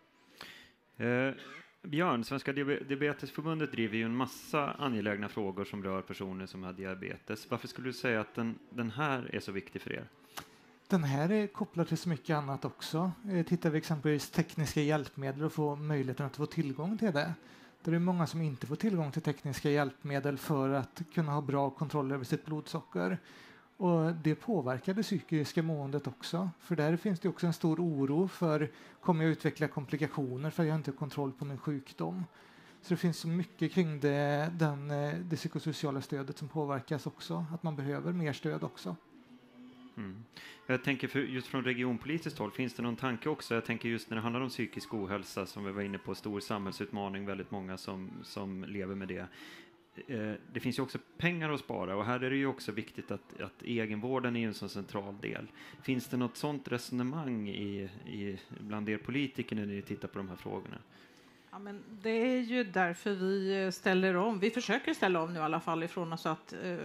Eh, Björn, Svenska Diabetesförbundet driver ju en massa angelägna frågor som rör personer som har diabetes. Varför skulle du säga att den, den här är så viktig för er? Den här är kopplad till så mycket annat också. Eh, tittar vi exempelvis tekniska hjälpmedel och får möjligheten att få tillgång till det. Det är många som inte får tillgång till tekniska hjälpmedel för att kunna ha bra kontroll över sitt blodsocker. Och det påverkar det psykiska måendet också. För där finns det också en stor oro för kommer jag utveckla komplikationer för jag har inte kontroll på min sjukdom. Så det finns så mycket kring det, den, eh, det psykosociala stödet som påverkas också, att man behöver mer stöd också. Mm. Jag tänker för just från regionpolitiskt håll, finns det någon tanke också? Jag tänker just när det handlar om psykisk ohälsa som vi var inne på, stor samhällsutmaning, väldigt många som, som lever med det. Eh, det finns ju också pengar att spara och här är det ju också viktigt att, att egenvården är en så central del. Finns det något sådant resonemang i, i, bland er politiker när ni tittar på de här frågorna? Ja, men det är ju därför vi eh, ställer om. Vi försöker ställa om nu i alla fall ifrån oss att eh,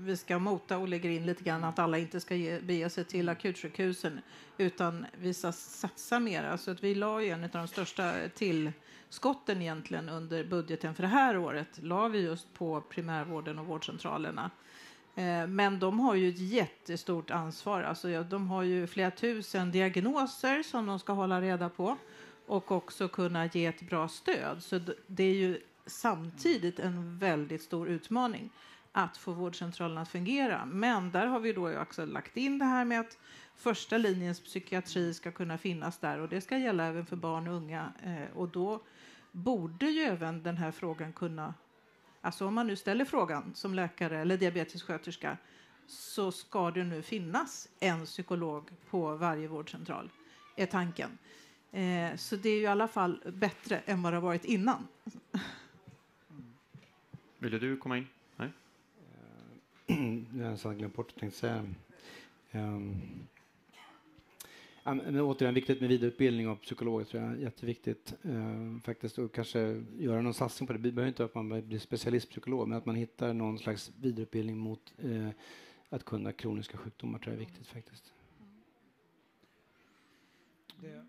vi ska mota och lägger in lite grann att alla inte ska ge, bege sig till akutsjukhusen utan vi ska satsa mer. Alltså att vi la ju en av de största tillskotten egentligen under budgeten för det här året la vi just på primärvården och vårdcentralerna. Eh, men de har ju ett jättestort ansvar. Alltså de har ju flera tusen diagnoser som de ska hålla reda på och också kunna ge ett bra stöd. Så det är ju samtidigt en väldigt stor utmaning att få vårdcentralen att fungera. Men där har vi då också lagt in det här med att första linjens psykiatri ska kunna finnas där och det ska gälla även för barn och unga. Eh, och då borde ju även den här frågan kunna, alltså om man nu ställer frågan som läkare eller diabetessköterska så ska det nu finnas en psykolog på varje vårdcentral, är tanken. Eh, så det är ju i alla fall bättre än vad det har varit innan. Ville du komma in? [CLEARS THROAT] Jag har nästan glömt bort tänkte säga. Um, men återigen, viktigt med vidareutbildning av psykologer tror jag är jätteviktigt uh, faktiskt och kanske göra någon satsning på det. Det behöver inte att man blir specialistpsykolog men att man hittar någon slags vidareutbildning mot uh, att kunna kroniska sjukdomar tror jag är viktigt faktiskt. Det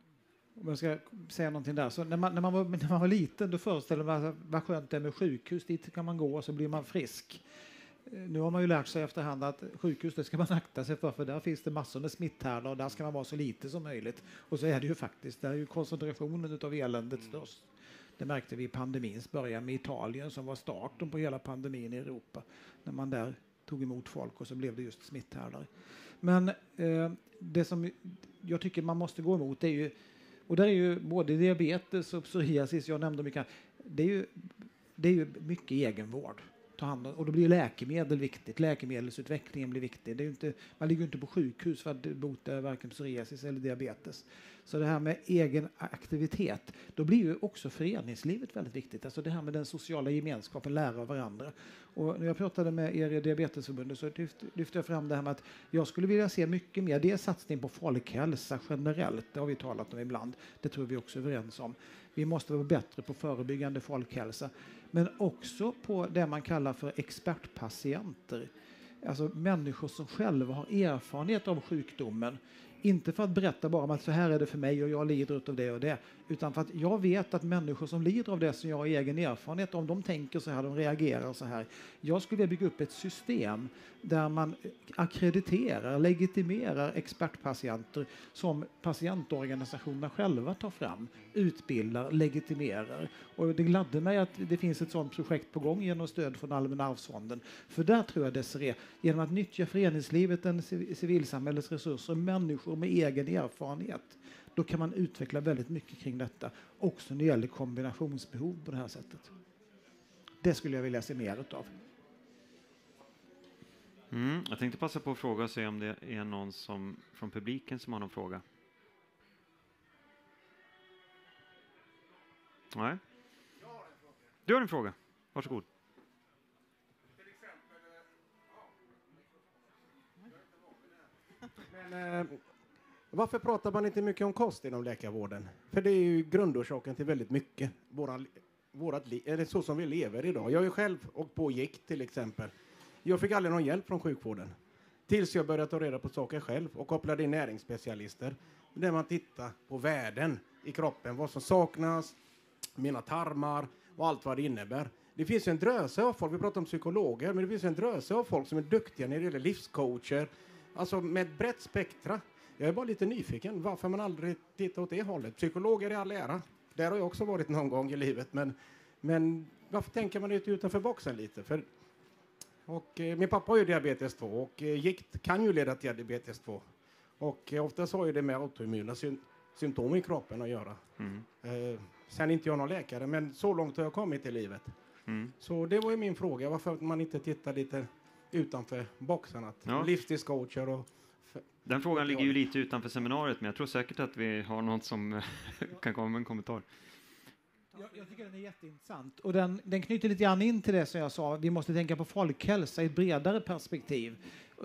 om jag ska säga någonting där. Så när, man, när, man var, när man var liten då föreställde man sig vad skönt det är med sjukhus. Dit kan man gå och så blir man frisk. Nu har man ju lärt sig efterhand att sjukhus det ska man akta sig för, för där finns det massor med smitthärdar och där ska man vara så lite som möjligt. Och så är det ju faktiskt, där är ju koncentrationen av eländet mm. störst. Det märkte vi i pandemins början med Italien som var starten på hela pandemin i Europa. När man där tog emot folk och så blev det just smitthärdar. Men eh, det som jag tycker man måste gå emot är ju och där är ju både diabetes och psoriasis, jag nämnde mycket, det är ju, det är ju mycket egenvård. Ta hand om, och då blir läkemedel viktigt, läkemedelsutvecklingen blir viktig. Det är inte, man ligger ju inte på sjukhus för att bota varken psoriasis eller diabetes. Så det här med egen aktivitet, då blir ju också föreningslivet väldigt viktigt. Alltså det här med den sociala gemenskapen, lära av varandra. Och när jag pratade med er i Diabetesförbundet så lyfte jag fram det här med att jag skulle vilja se mycket mer, det är satsning på folkhälsa generellt, det har vi talat om ibland, det tror vi också är överens om. Vi måste vara bättre på förebyggande folkhälsa, men också på det man kallar för expertpatienter. Alltså människor som själva har erfarenhet av sjukdomen inte för att berätta bara om att så här är det för mig och jag lider av det och det, utan för att jag vet att människor som lider av det som jag har egen erfarenhet om, de tänker så här, de reagerar så här. Jag skulle vilja bygga upp ett system där man akkrediterar, legitimerar expertpatienter som patientorganisationerna själva tar fram, utbildar, legitimerar. Och det gladde mig att det finns ett sådant projekt på gång genom stöd från Allmänna arvsfonden. För där tror jag Desiree, genom att nyttja föreningslivet, den civilsamhällets resurser, människor med egen erfarenhet, då kan man utveckla väldigt mycket kring detta, också när det gäller kombinationsbehov på det här sättet. Det skulle jag vilja se mer utav. Mm, jag tänkte passa på att fråga och se om det är någon som, från publiken som har någon fråga. Nej. Du har en fråga. Varsågod. Men, eh, varför pratar man inte mycket om kost inom läkarvården? För det är ju grundorsaken till väldigt mycket. Våra, vårat li- eller så som vi lever idag. Jag är själv åkt på gick till exempel. Jag fick aldrig någon hjälp från sjukvården. Tills jag började ta reda på saker själv och kopplade in näringsspecialister. Där man tittar på värden i kroppen, vad som saknas, mina tarmar och allt vad det innebär. Det finns en dröse av folk, vi pratar om psykologer, men det finns en dröse av folk som är duktiga när det gäller livscoacher, alltså med ett brett spektra. Jag är bara lite nyfiken varför man aldrig tittar åt det hållet. Psykologer i all ära, där har jag också varit någon gång i livet, men, men varför tänker man inte utanför boxen lite? För, och, eh, min pappa har ju diabetes 2 och eh, gikt kan ju leda till diabetes 2. Och eh, oftast har ju det med autoimmuna sy symptom i kroppen att göra. Mm. Eh, sen är inte jag någon läkare, men så långt har jag kommit i livet. Mm. Så det var ju min fråga, varför man inte tittar lite utanför boxen. Att Ja. Livsstilscoacher och... Den frågan ligger ju lite utanför seminariet, men jag tror säkert att vi har någon som [LAUGHS] kan komma med en kommentar. Jag, jag tycker den är jätteintressant och den, den knyter lite grann in till det som jag sa. Vi måste tänka på folkhälsa i ett bredare perspektiv.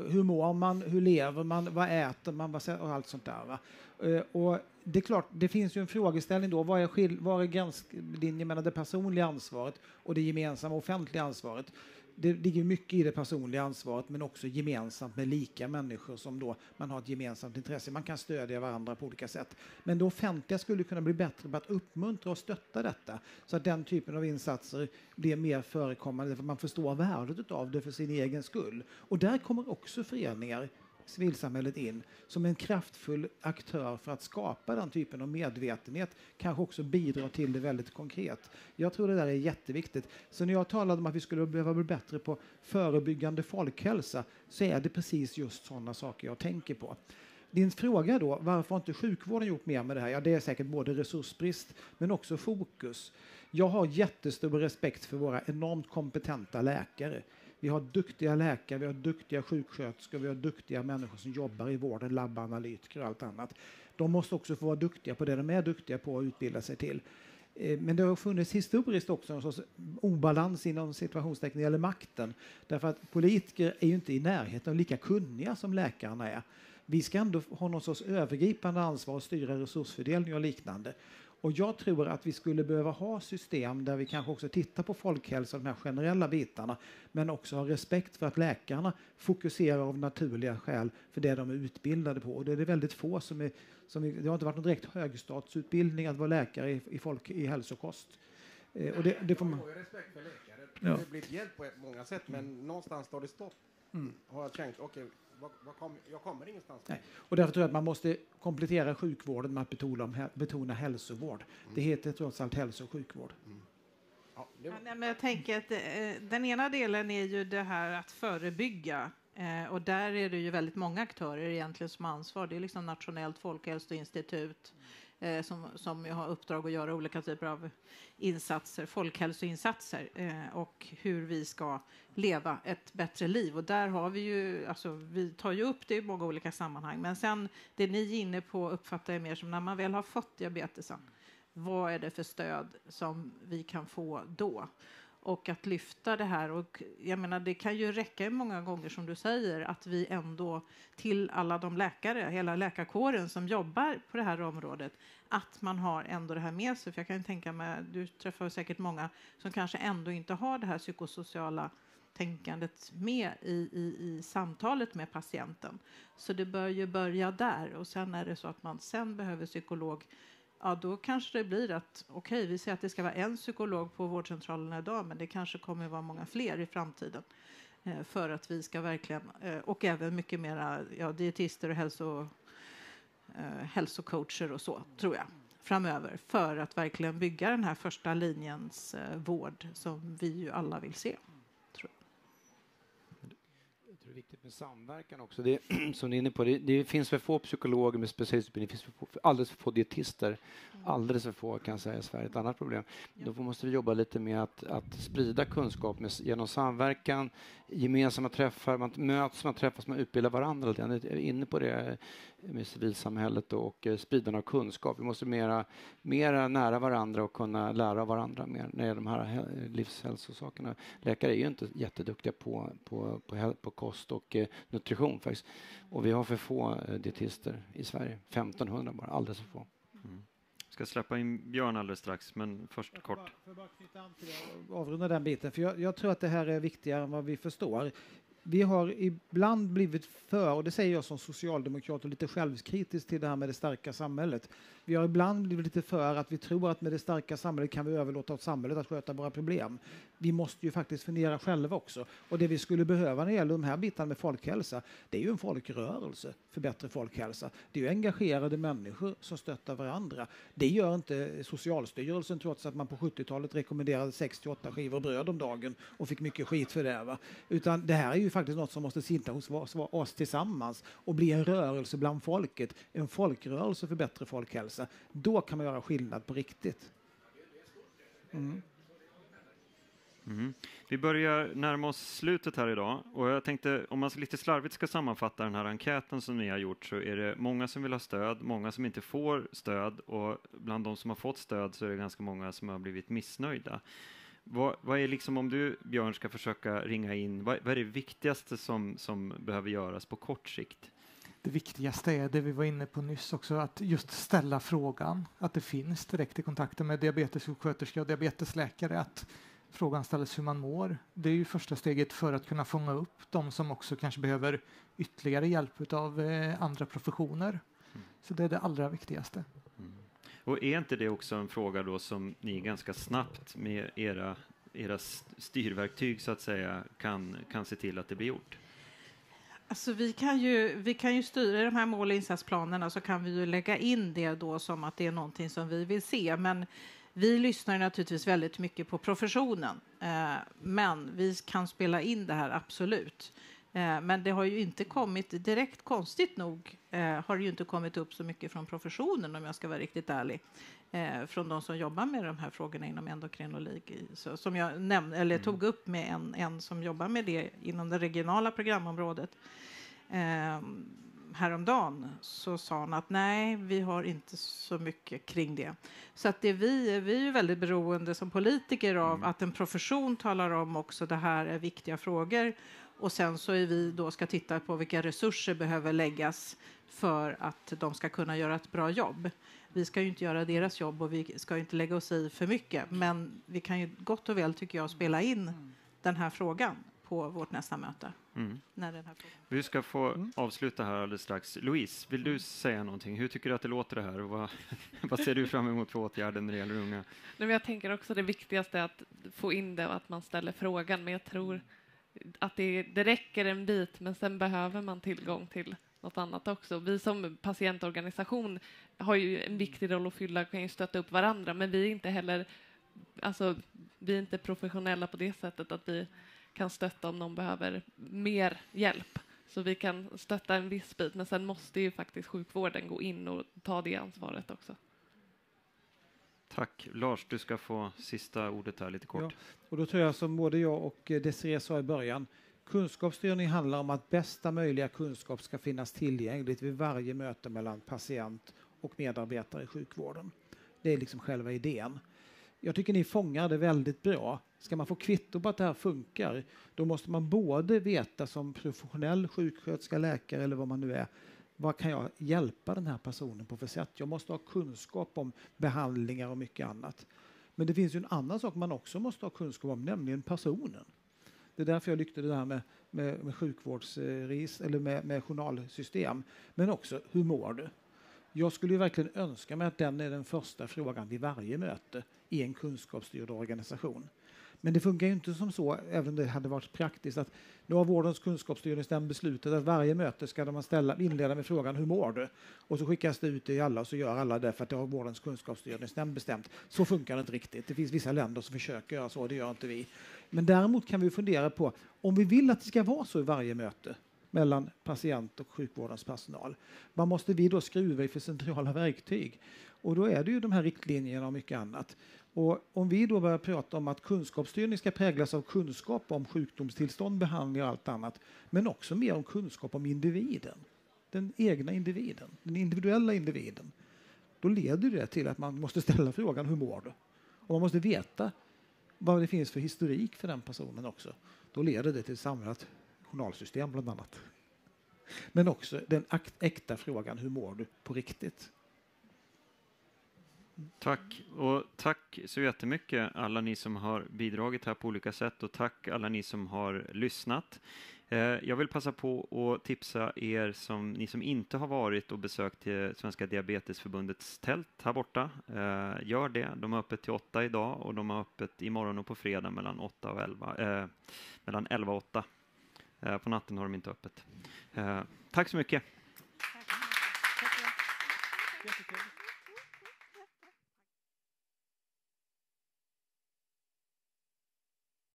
Hur mår man? Hur lever man? Vad äter man? Vad, och allt sånt där. Va? Eh, Och det är klart, det finns ju en frågeställning då. Vad är, skill- vad är gränslinjen mellan det personliga ansvaret och det gemensamma offentliga ansvaret? Det ligger mycket i det personliga ansvaret men också gemensamt med lika människor som då man har ett gemensamt intresse. Man kan stödja varandra på olika sätt. Men det offentliga skulle kunna bli bättre på att uppmuntra och stötta detta så att den typen av insatser blir mer förekommande för man förstår värdet av det för sin egen skull. Och där kommer också föreningar civilsamhället in som en kraftfull aktör för att skapa den typen av medvetenhet, kanske också bidra till det väldigt konkret. Jag tror det där är jätteviktigt. Så när jag talade om att vi skulle behöva bli bättre på förebyggande folkhälsa så är det precis just sådana saker jag tänker på. Din fråga då, varför har inte sjukvården gjort mer med det här? Ja, det är säkert både resursbrist men också fokus. Jag har jättestor respekt för våra enormt kompetenta läkare. Vi har duktiga läkare, vi har duktiga sjuksköterskor, vi har duktiga människor som jobbar i vården, labbanalytiker och allt annat. De måste också få vara duktiga på det de är duktiga på att utbilda sig till. Eh, men det har funnits historiskt också en sorts obalans inom situationstecken när det gäller makten. Därför att politiker är ju inte i närheten av lika kunniga som läkarna är. Vi ska ändå ha någon sorts övergripande ansvar att styra resursfördelning och liknande. Och jag tror att vi skulle behöva ha system där vi kanske också tittar på folkhälsa de här generella bitarna, men också ha respekt för att läkarna fokuserar av naturliga skäl för det de är utbildade på. Och det är det väldigt få som är, som är det har inte varit någon direkt högstatusutbildning att vara läkare i, i, folk, i hälsokost. Eh, och det, det får man... Jag har respekt för läkare. Det har blivit hjälp på många sätt, men någonstans har det stått. Har jag tänkt, okej, vad kom, jag kommer ingenstans. Nej. Och därför tror jag att man måste komplettera sjukvården med att betona, betona hälsovård. Det heter trots allt hälso och sjukvård. Ja, det Ja, var, nej, men jag tänker att eh, den ena delen är ju det här att förebygga. Eh, och där är det ju väldigt många aktörer egentligen som har ansvar. Det är liksom Nationellt folkhälsoinstitut eh, som, som ju har uppdrag att göra olika typer av insatser, folkhälsoinsatser eh, och hur vi ska leva ett bättre liv. Och där har vi ju, alltså vi tar ju upp det i många olika sammanhang. Men sen det ni är inne på uppfattar jag mer som när man väl har fått diabetesen vad är det för stöd som vi kan få då? Och att lyfta det här. Och jag menar, det kan ju räcka många gånger, som du säger, att vi ändå till alla de läkare, hela läkarkåren som jobbar på det här området, att man har ändå det här med sig. För jag kan tänka mig, du träffar säkert många som kanske ändå inte har det här psykosociala tänkandet med i, i, i samtalet med patienten. Så det bör ju börja där och sen är det så att man sen behöver psykolog ja, då kanske det blir att okej, vi säger att det ska vara en psykolog på vårdcentralerna idag, men det kanske kommer vara många fler i framtiden eh, för att vi ska verkligen eh, och även mycket mera ja, dietister och hälso, eh, hälsocoacher och så tror jag framöver för att verkligen bygga den här första linjens eh, vård som vi ju alla vill se. Jag tror det är viktigt med samverkan också. Det, [CLEARS THROAT] som ni är inne på, det, det finns för få psykologer med specialistutbildning, det finns för få, alldeles för få dietister. Alldeles för få kan jag säga i Sverige, ett annat problem. Då måste vi jobba lite med att, att sprida kunskap med, genom samverkan, gemensamma träffar, man möts, man träffas, man utbildar varandra. Jag är inne på det med civilsamhället och eh, spridande av kunskap. Vi måste mera, mera nära varandra och kunna lära av varandra mer när det gäller de här hä- livshälsosakerna. Läkare är ju inte jätteduktiga på, på, på, häl- på kost och eh, nutrition faktiskt. Och vi har för få eh, dietister i Sverige. 1500 bara, alldeles för få. Ska släppa in Björn alldeles strax, men först kort. Jag bara knyta an till det och avrunda den biten? För jag, jag tror att det här är viktigare än vad vi förstår vi har ibland blivit för, och det säger jag som socialdemokrat och lite självkritisk till det här med det starka samhället. Vi har ibland blivit lite för att vi tror att med det starka samhället kan vi överlåta åt samhället att sköta våra problem. Vi måste ju faktiskt fundera själva också. Och det vi skulle behöva när det gäller de här bitarna med folkhälsa, det är ju en folkrörelse för bättre folkhälsa. Det är ju engagerade människor som stöttar varandra. Det gör inte Socialstyrelsen trots att man på 70-talet rekommenderade 68 skivor bröd om dagen och fick mycket skit för det. Va? Utan det här är ju faktiskt något som måste sitta hos oss tillsammans och bli en rörelse bland folket, en folkrörelse för bättre folkhälsa. Då kan man göra skillnad på riktigt. Mm. Mm. Vi börjar närma oss slutet här idag och jag tänkte om man lite slarvigt ska sammanfatta den här enkäten som ni har gjort så är det många som vill ha stöd, många som inte får stöd och bland de som har fått stöd så är det ganska många som har blivit missnöjda. Vad, vad, är liksom, om du Björn ska försöka ringa in, vad, vad, är det viktigaste som, som behöver göras på kort sikt? Det viktigaste är det vi var inne på nyss också, att just ställa frågan, att det finns direkt i kontakter med diabetessjuksköterska och diabetesläkare, att frågan ställs hur man mår. Det är ju första steget för att kunna fånga upp de som också kanske behöver ytterligare hjälp av eh, andra professioner. Mm. Så det är det allra viktigaste. Och är inte det också en fråga då som ni ganska snabbt med era, era styrverktyg så att säga kan, kan se till att det blir gjort? Alltså vi, kan ju, vi kan ju styra de här mål och insatsplanerna så kan vi ju lägga in det då som att det är någonting som vi vill se. Men vi lyssnar naturligtvis väldigt mycket på professionen. Eh, men vi kan spela in det här, absolut. Eh, men det har ju inte kommit, direkt konstigt nog, eh, har det ju inte kommit upp så mycket från professionen om jag ska vara riktigt ärlig. Eh, från de som jobbar med de här frågorna inom endokrinologi. Så, som jag nämnde, eller mm. tog upp med en, en som jobbar med det inom det regionala programområdet. Eh, häromdagen så sa han att nej, vi har inte så mycket kring det. Så att det vi, vi är väldigt beroende som politiker av mm. att en profession talar om också det här är viktiga frågor och sen så är vi då ska titta på vilka resurser behöver läggas för att de ska kunna göra ett bra jobb. Vi ska ju inte göra deras jobb och vi ska inte lägga oss i för mycket. Men vi kan ju gott och väl, tycker jag, spela in den här frågan på vårt nästa möte. Mm. När den här vi ska få mm. avsluta här alldeles strax. Louise, vill du säga någonting? Hur tycker du att det låter det här? vad, [LAUGHS] vad ser du fram emot för åtgärder när det gäller unga? jag tänker också det viktigaste är att få in det och att man ställer frågan. Men jag tror att det, det räcker en bit, men sen behöver man tillgång till något annat också. Vi som patientorganisation har ju en viktig roll att fylla, kan ju stötta upp varandra, men vi är inte heller, alltså, vi är inte professionella på det sättet att vi kan stötta om någon behöver mer hjälp. Så vi kan stötta en viss bit, men sen måste ju faktiskt sjukvården gå in och ta det ansvaret också. Tack. Lars, du ska få sista ordet här lite kort. Ja, och då tror jag som både jag och eh, Desiree sa i början, kunskapsstyrning handlar om att bästa möjliga kunskap ska finnas tillgängligt vid varje möte mellan patient och medarbetare i sjukvården. Det är liksom själva idén. Jag tycker ni fångar det väldigt bra. Ska man få kvitto på att det här funkar, då måste man både veta som professionell sjuksköterska, läkare eller vad man nu är, vad kan jag hjälpa den här personen på för sätt? Jag måste ha kunskap om behandlingar och mycket annat. Men det finns ju en annan sak man också måste ha kunskap om, nämligen personen. Det är därför jag lyfte det här med, med, med sjukvårdsregister eller med, med journalsystem. Men också, hur mår du? Jag skulle verkligen önska mig att den är den första frågan vid varje möte i en kunskapsstyrd organisation. Men det funkar ju inte som så, även om det hade varit praktiskt, att nu har vårdens kunskapsstyrningsnämnd beslutat att varje möte ska man ställa, inleda med frågan hur mår du? Och så skickas det ut till alla och så gör alla det för att det har vårdens kunskapsstyrningsnämnd bestämt. Så funkar det inte riktigt. Det finns vissa länder som försöker göra så, det gör inte vi. Men däremot kan vi fundera på om vi vill att det ska vara så i varje möte mellan patient och sjukvårdens personal. Vad måste vi då skruva i för centrala verktyg? Och då är det ju de här riktlinjerna och mycket annat. Och om vi då börjar prata om att kunskapsstyrning ska präglas av kunskap om sjukdomstillstånd, behandling och allt annat, men också mer om kunskap om individen, den egna individen, den individuella individen, då leder det till att man måste ställa frågan hur mår du? Och man måste veta vad det finns för historik för den personen också. Då leder det till ett samlat journalsystem bland annat. Men också den äkta frågan hur mår du på riktigt? Tack och tack så jättemycket alla ni som har bidragit här på olika sätt och tack alla ni som har lyssnat. Eh, jag vill passa på att tipsa er, som, ni som inte har varit och besökt eh, Svenska Diabetesförbundets tält här borta. Eh, gör det. De har öppet till åtta idag och de har öppet imorgon och på fredag mellan, 8 och 11, eh, mellan 11 och 8. Eh, på natten har de inte öppet. Eh, tack så mycket. Tack.